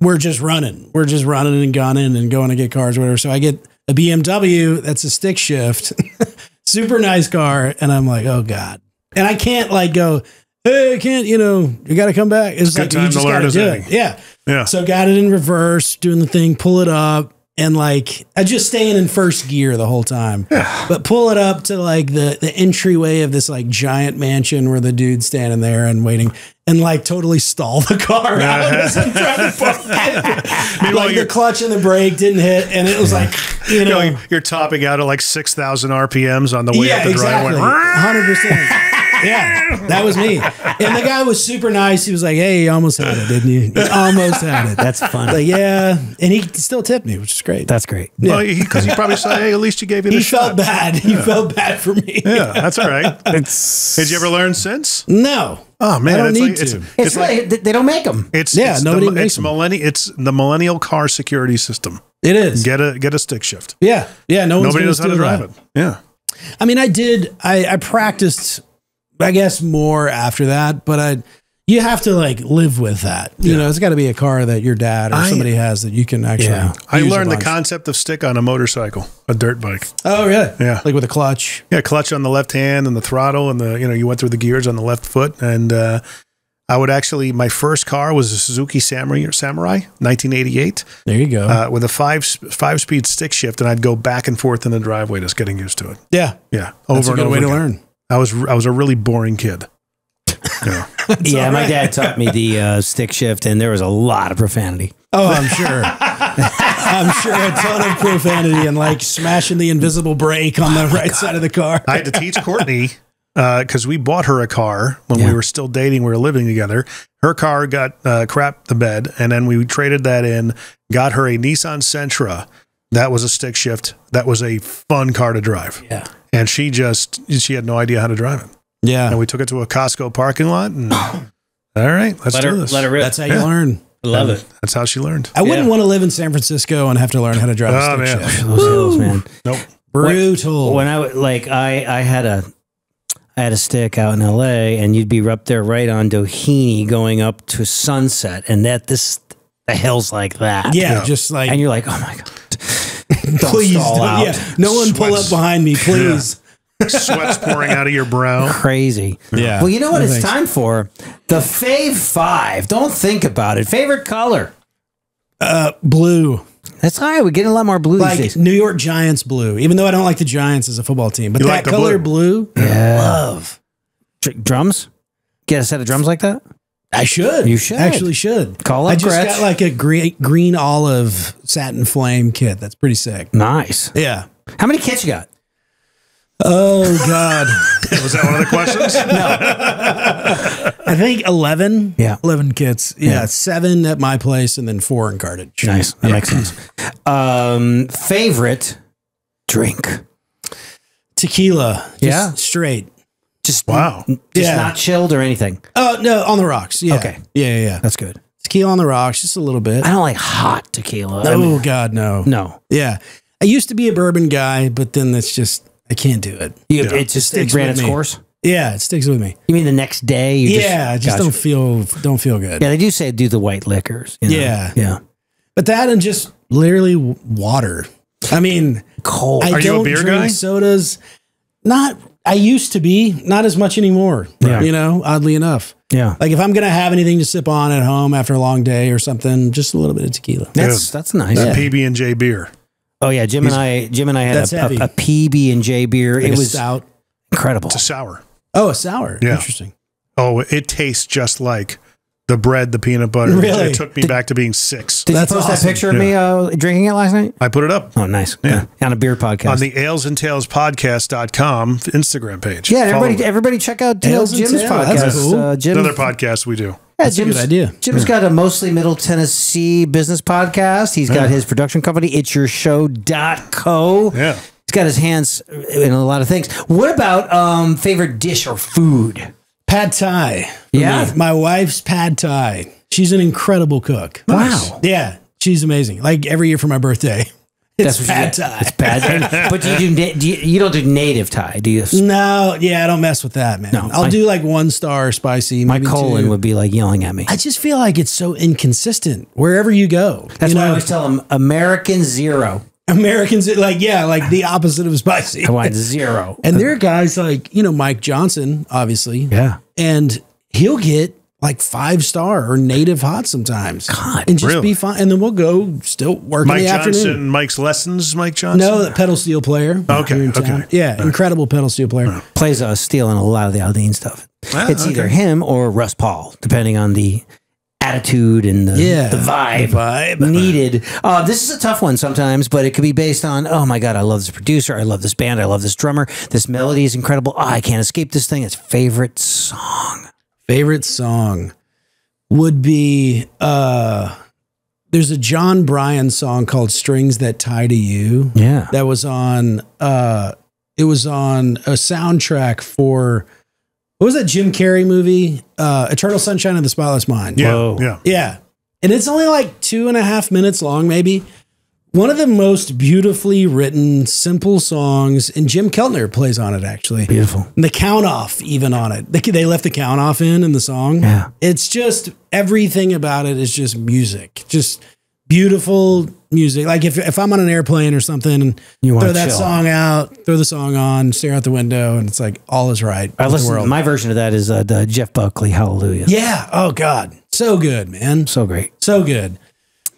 we're just running. We're just running and gunning and going to get cars, or whatever. So I get a BMW that's a stick shift, super nice car, and I'm like, oh god, and I can't like go. Hey, I can't. You know, you got to come back. It's like you just got to do it. Yeah. Yeah. So got it in reverse, doing the thing, pull it up, and like I just staying in first gear the whole time. But pull it up to like the the entryway of this like giant mansion where the dude's standing there and waiting, and like totally stall the car out as I'm trying to park like the clutch and the brake didn't hit, and it was like you You know. know, you're topping out at like 6,000 RPMs on the way yeah, up the exactly. driveway. Hundred percent. Yeah, that was me. And the guy was super nice. He was like, "Hey, you almost had it, didn't you? You almost had it." That's fun. Like, yeah, and he still tipped me, which is great. That's great. Well, because he, probably said, hey, at least you gave it he a felt shot. bad. He felt bad for me. Yeah, that's all right. It's Did you ever learn since? No. Oh man, I don't it's need like, to. it's, it's, like really- they don't make them. it's Yeah, it's nobody the, makes it's them. millennial it's the millennial car security system. It is. Get a get a stick shift. yeah. Yeah. No one's Nobody gonna knows how to steal drive that. it. Yeah. I mean, I did. I, I practiced, I guess, more after that, but I. You have to like live with that. You know, it's got to be a car that your dad or I- somebody has that you can actually. Yeah. I learned the concept of stick on a motorcycle, a dirt bike. Oh, really? Yeah. Like with a clutch. Yeah, clutch on the left hand and the throttle, and the you know you went through the gears on the left foot, and uh, I would actually my first car was a Suzuki Samurai, Samurai 1988, There you go. uh, with a five five speed stick shift, and I'd go back and forth in the driveway, just getting used to it. yeah. Yeah, over That's a and good over way to again. learn. I was I was a really boring kid. Yeah. yeah, my dad taught me the uh, stick shift, and there was a lot of profanity. Oh, I'm sure. I'm sure a ton of profanity and like smashing the invisible brake on the right side of the car. I had to teach Courtney because we bought her a car when we were still dating. We were living together. Her car got uh, crap the bed, and then we traded that in. Got her a Nissan Sentra. That was a stick shift. That was a fun car to drive. Yeah. And she just she had no idea how to drive it. yeah. And we took it to a Costco parking lot. And all right, let's Let do her, this. let her rip. That's how you Yeah. learn. love it. That's how she learned. I wouldn't Yeah. want to live in San Francisco and have to learn how to drive a Oh, stick man. shift. Those hills, man. Nope. Brutal. When I w- like, I I had a I had a stick out in L.A. and you'd be up there right on Doheny going up to Sunset, and that this the hills like that. yeah, Yeah. just like and you're like, oh my god, don't please, stall don't- out. yeah, no one pull up behind me, please. Sweat's pouring out of your brow. Crazy. Yeah. Well, you know what No it's thanks. time for? The Fave Five. Don't think about it. Favorite color. Uh, blue, That's all right. We're getting a lot more blue like these days. New York Giants blue. Even though I don't like the Giants as a football team, but You that like color blue, Yeah. love. Drums. Get a set of drums like that. I should. You should. actually should. Call up I just Gretsch. got like a green green olive satin flame kit. That's pretty sick. Nice. Yeah. How many kits you got? Oh God. Was that one of the questions? No. I think eleven. Yeah. eleven kits. Yeah, Yeah. seven at my place and then four in Cartage. Nice. That makes sense. Um, favorite drink. Tequila. Just Yeah. straight. Just Wow. Just Yeah. not chilled or anything. Oh no, on the rocks. Yeah. Okay. Yeah, yeah, yeah. That's good. Tequila on the rocks, just a little bit. I don't like hot tequila. I Oh mean, God, no. no. Yeah. I used to be a bourbon guy, but then that's just I can't do it. You, Yeah. It just it Sticks ran with its me. course. Yeah, it sticks with me. You mean the next day? You yeah, I just gotcha. don't feel don't feel good. Yeah, they do say do the white liquors. you know? Yeah. Yeah. But that and just literally water. I mean, Cold. I Are you a don't beer drink guy? sodas. Not I used to be, not as much anymore. Yeah. You know, oddly enough. yeah. Like if I'm gonna have anything to sip on at home after a long day or something, just a little bit of tequila. That's that's nice. Yeah. PB and J beer. Oh yeah, Jim and I Jim and I had a, a, a PB and J beer. Like it was out incredible. It's a sour. Oh, a sour. Yeah. Interesting. Oh, it tastes just like the bread, the peanut butter. Really? It took me back to being six. Did That's you post awesome. that picture of me uh, drinking it last night? I put it up Oh, nice. Yeah. On a beer podcast. on the Ales and Tales podcast.com Instagram page. yeah, Follow everybody, it. everybody, check out Ales Jim's Tales. podcast. That's cool. Uh, Jim, Another podcast we do. yeah, a Jim's, good idea. Jim's got a mostly Middle Tennessee business podcast. He's got his production company, It's Your Show.co. Yeah. He's got his hands in a lot of things. What about um, favorite dish or food? Pad Thai. Yeah. me. My wife's Pad Thai. She's an incredible cook. Wow. Yeah. She's amazing. Like every year for my birthday. It's what pad thai. It's pad thai. but do you do, na- do you, you don't do native Thai, do you? No, yeah, I don't mess with that, man. No, I'll do like one star spicy. My colon two. would be like yelling at me. I just feel like it's so inconsistent wherever you go. That's you why I always tell them American zero. Americans like yeah, like the opposite of spicy. I want zero. And there are guys like you know Mike Johnson, obviously, yeah. and he'll get like five star or native hot sometimes, God, and just really? be fine. And then we'll go still work Mike in the Johnson, afternoon. Mike's lessons, Mike Johnson. No, that pedal steel player. Okay, in okay. yeah, incredible pedal steel player. Plays uh, stealing a lot of the Aldean stuff. Ah, it's either him or Russ Pahl, depending on the attitude and the, Yeah, the vibe, the vibe. needed. Uh, this is a tough one sometimes, but it could be based on, oh my God, I love this producer. I love this band. I love this drummer. This melody is incredible. Oh, I can't escape this thing. It's favorite song. Favorite song would be uh there's a Jon Brion song called Strings That Tie to You. Yeah. That was on uh it was on a soundtrack for what was that Jim Carrey movie? Uh Eternal Sunshine of the Spotless Mind. Yeah, Whoa. yeah. Yeah. And it's only like two and a half minutes long, maybe. One of the most beautifully written, simple songs, and Jim Keltner plays on it actually. Beautiful. And the count off even on it. They, they left the count off in in the song. Yeah. It's just everything about it is just music. Just beautiful music. Like if, if I'm on an airplane or something and You throw that chill. song out, throw the song on, stare out the window, and it's like all is right. I listen. world. My version of that is uh, the Jeff Buckley Hallelujah. yeah. Oh God. So good, man. So great. So good.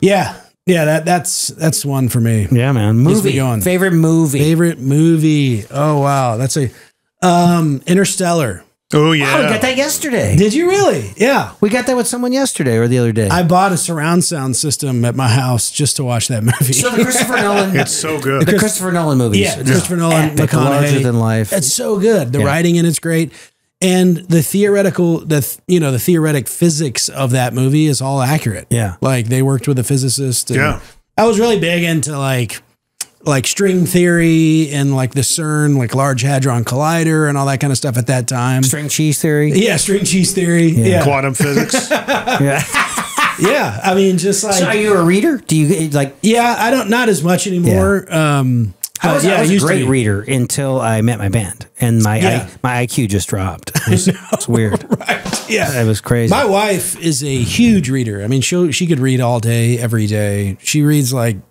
Yeah. Yeah, that that's that's one for me. Yeah, man. Movie. Favorite movie. Favorite movie. Oh wow. That's a um Interstellar. Oh Oh, we got that yesterday. Did you really? Yeah. We got that with someone yesterday or the other day. I bought a surround sound system at my house just to watch that movie. so the Christopher Nolan. it's so good. the Christopher Nolan movies. yeah, Just Christopher Nolan, epic, McConaughey. larger than life. It's so good. The Yeah. writing in it's great, and the theoretical, the you know, the theoretic physics of that movie is all accurate. Yeah. like they worked with a physicist. and Yeah. I was really big into like like string theory and like the CERN, like Large Hadron Collider, and all that kind of stuff at that time. String cheese theory. Yeah, string cheese theory. Yeah, Quantum physics. Yeah. yeah. I mean, just like so are you a reader? Do you like? yeah, I don't not as much anymore. Um, I but was, yeah, I was a great reader until I met my band, and my Yeah. I, my IQ just dropped. It it's weird. Right. Yeah, It was crazy. My wife is a huge reader. I mean, she she could read all day, every day. She reads like hu-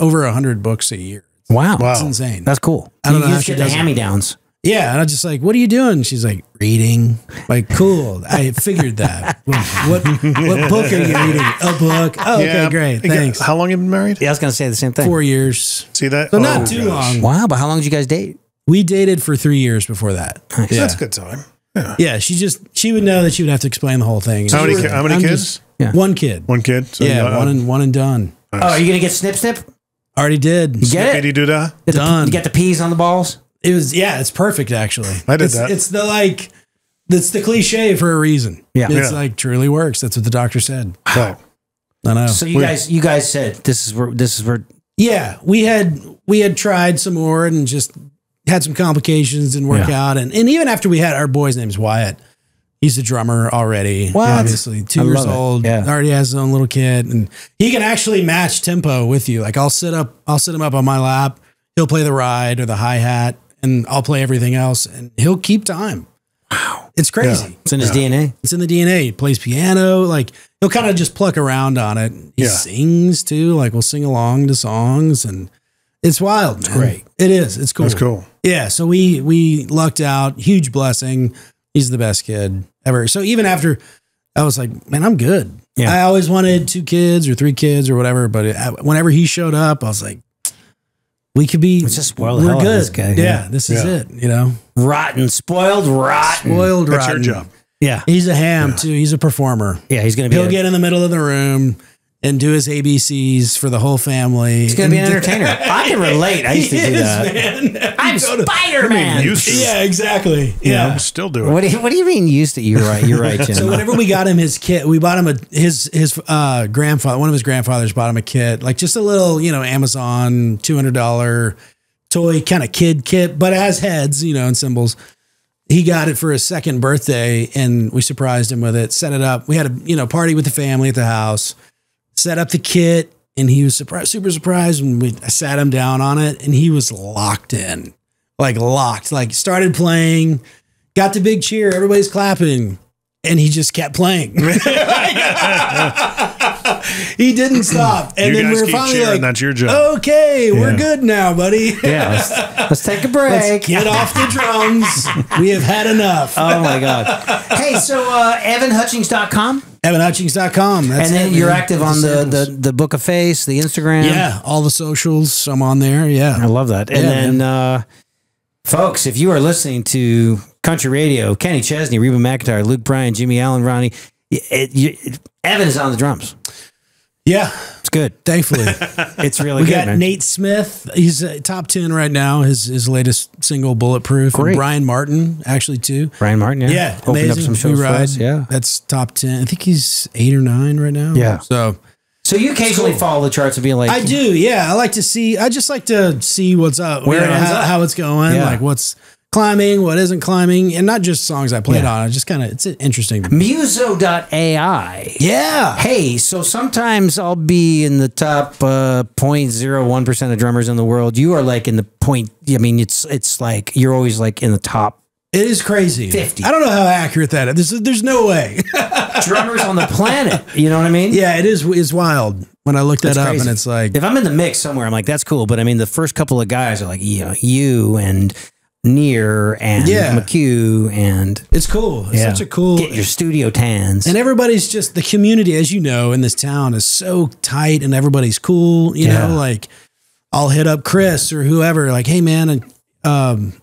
over a hundred books a year. wow. Wow. It's insane. That's cool. I don't you know how just she get the does hand me downs. yeah, and I'm just like, "What are you doing?" She's like, "Reading." Like, cool. I figured that. What what, what book are you reading? A book. Oh, okay, Yeah. great. Thanks. How long have you been married? Yeah, I was gonna say the same thing. Four years. See that? So not Oh, too gosh. long. Wow, but how long did you guys date? We dated for three years before that. Yeah. That's a good time. Yeah, yeah. she just she would know that she would have to explain the whole thing. How many She ki- would- how many I'm kids? just- Yeah. One kid. One kid. So yeah, one and one and done. Oh, are you gonna get snip snip? Already did. Get Did it? he do that? The, Done. you get the peas on the balls. It was yeah, it's perfect actually. I did it's, that. It's the like it's the cliche for a reason. Yeah. It's Yeah. like truly works. That's what the doctor said. Wow. I know. So you guys, you guys said this is where this is where. yeah, we had we had tried some more and just had some complications and work Yeah. out and, and even after we had our boy's name's Wyatt. He's a drummer already. What? Obviously, two I years old. Yeah. Already has his own little kid, and he can actually match tempo with you. Like I'll sit up, I'll sit him up on my lap. He'll play the ride or the hi hat, and I'll play everything else, and he'll keep time. Wow, it's crazy. It's in his DNA. It's in the DNA. He plays piano. Like he'll kind of just pluck around on it. He Yeah. sings too. Like we'll sing along to songs, and it's wild. man. great. It is. It's cool. That's cool. Yeah. So we we lucked out. Huge blessing. He's the best kid ever. So even after, I was like, man, I'm good. Yeah. I always wanted two kids or three kids or whatever. But it, whenever he showed up, I was like, we could be. Let's just spoil the we're hell out of good. this guy. Yeah, Yeah. This is Yeah. it. You know, Rotten, spoiled, rotten. spoiled. That's rotten. your job. Yeah, He's a ham too. He's a performer. yeah. He's gonna be. He'll a- get in the middle of the room and do his ABCs for the whole family. He's gonna be an entertainer. I can relate. I used to He do is, that. man. I'm You go to- Spider Man. Used to. Yeah, exactly. Yeah, Yeah. know, still doing. it. What do you What do you mean used to? You're right. You're right, Jim. So whenever we got him his kit, we bought him a his his uh, grandfather. One of his grandfathers bought him a kit, like just a little, you know, Amazon two hundred dollar toy kind of kid kit, but it has heads, you know, and symbols. He got it for his second birthday, and we surprised him with it. Set it up. We had a you know party with the family at the house. Set up the kit. and he was surprised, super surprised when we I sat him down on it, and he was locked in, like locked, like started playing, got the big cheer, everybody's clapping, and he just kept playing. he didn't stop, and You then we were finally cheering, like, that's your job. Okay, we're good now, buddy. Yeah, let's, let's take a break. Let's get off the drums. We have had enough. Oh my God. Hey, so uh, evanhutchings.com. EvanHutchings.com. That's And then it, you're man. active on the, the, the Book of Face, the Instagram. Yeah, all the socials. I'm on there. Yeah, I love that. And Yeah, then, uh, folks, if you are listening to country radio, Kenny Chesney, Reba McEntire, Luke Bryan, Jimmie Allen, Ronnie, it, you, Evan is on the drums. Yeah. It's good. Thankfully. It's really We good, We got man. Nate Smith. He's uh, top 10 right now. His his latest single, Bulletproof. And Bryan Martin, actually, too. Bryan Martin, yeah. Yeah. Opened up some shows We for ride. us. Yeah. That's top 10. I think he's eight or nine right now. Yeah. So So you occasionally Cool. follow the charts and be like, I do. Yeah. I like to see, I just like to see what's up, Where it how, up. how it's going, Yeah. like what's climbing, what isn't climbing, and not just songs I played Yeah. on. It's just kind of, it's interesting. Muso.ai. Yeah. Hey, so sometimes I'll be in the top uh, 0.01% of drummers in the world. You are like in the point, I mean, it's it's like you're always like in the top It is crazy. 50. I don't know how accurate that is. There's, there's no way. drummers on the planet. You know what I mean? yeah, it is. It's wild when I look that up, crazy. and it's like, If I'm in the mix somewhere, I'm like, that's cool. But I mean, the first couple of guys are like, know, you and Nir and Yeah. McHugh and it's cool. It's yeah. such a cool. Get your studio tans. and everybody's just the community, as you know, in this town is so tight, and everybody's cool. You Yeah. know, like I'll hit up Chris or whoever, like, hey man, and um,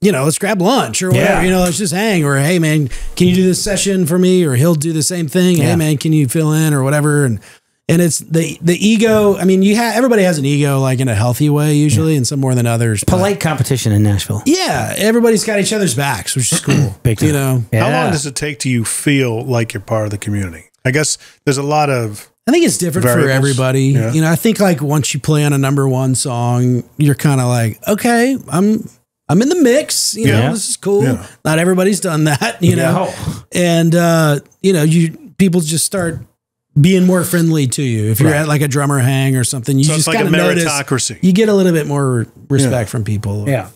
you know, let's grab lunch or whatever. You know, let's just hang. Or hey man, can you do this session for me? Or he'll do the same thing. Hey man, can you fill in or whatever? And and it's the the ego. I mean, you have everybody has an ego, like in a healthy way, usually, and some more than others. Polite competition in Nashville. Yeah, everybody's got each other's backs, which is cool. Big you know, Yeah. How long does it take to you feel like you're part of the community? I guess there's a lot of I think it's different for everybody. Yeah. You know, I think like once you play on a number one song, you're kind of like, okay, I'm I'm in the mix. You know, Yeah. this is cool. Yeah. Not everybody's done that. You know, and uh, you know, you people just start being more friendly to you. If you're Right. at like a drummer hang or something, you so just it's like a kind of notice meritocracy. you get a little bit more respect from people. Yeah.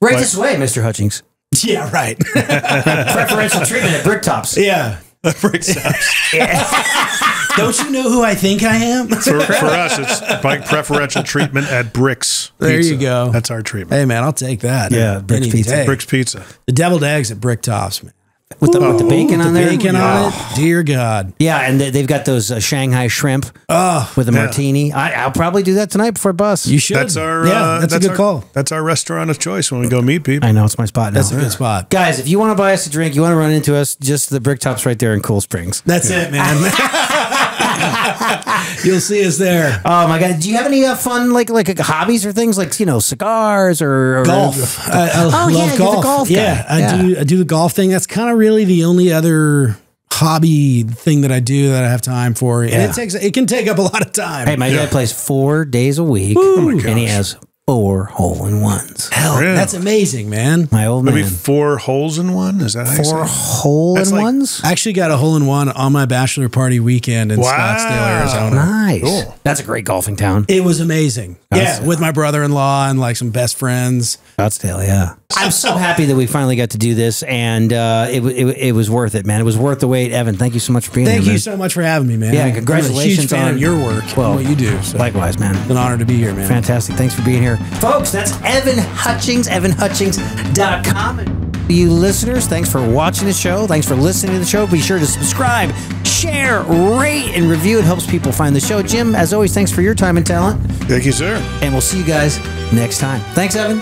Right Like- this way, Mr. Hutchings. yeah, right. Preferential treatment at Bricktops. yeah. Don't you know who I think I am? for, for us, it's like preferential treatment at Bricks. There Pizza. you go. That's our treatment. hey man, I'll take that. Yeah, Bricks Pizza. day. Bricks Pizza. The deviled eggs at Brick Tops, man. With the, with the bacon With on the there. bacon yeah. on it. Dear God. Yeah, and they, they've got those uh, Shanghai shrimp Oh, with a Yeah. martini. I, I'll probably do that tonight before bus. you should. That's our. Yeah, uh, that's, a good our, call. That's our restaurant of choice when we go meet people. I know it's my spot now. That's a good spot. Guys, if you want to buy us a drink, you want to run into us, just the brick tops right there in Cool Springs. That's it, man. You'll see us there. Oh my god! Do you have any uh, fun like like uh, hobbies or things like you know cigars or, or Golf. I, I Oh, love yeah, you're the golf. golf guy. Yeah, I Yeah. do. I do the golf thing. That's kind of really the only other hobby thing that I do that I have time for. And Yeah. it takes. It can take up a lot of time. Hey, my dad plays four days a week, and he has four hole in ones. Hell, Really? that's amazing, man. My old Maybe man, four holes in one. Is that how you four say it? hole That's in like- ones. I actually got a hole in one on my bachelor party weekend in Wow. Scottsdale, Arizona. Nice. Cool. That's a great golfing town. It was amazing. yeah, with my brother-in-law and like some best friends. Scottsdale, yeah. I'm so happy that we finally got to do this, and uh, it, it it was worth it, man. It was worth the wait. Evan, thank you so much for being Thank here. Thank you man. so much for having me, man. Yeah, congratulations on- your work well, and what you do. So Likewise, man. it's an honor to be here, man. Fantastic. Thanks for being here. Folks, that's Evan Hutchings, evanhutchings.com. And You listeners, thanks for watching the show. Thanks for listening to the show. Be sure to subscribe, share, rate, and review. It helps people find the show. Jim, as always, thanks for your time and talent. Thank you, sir. And we'll see you guys next time. Thanks, Evan.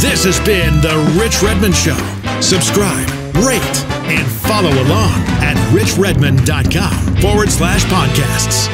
This has been The Rich Redmond Show. Subscribe, rate, and follow along at richredmond.com forward slash podcasts.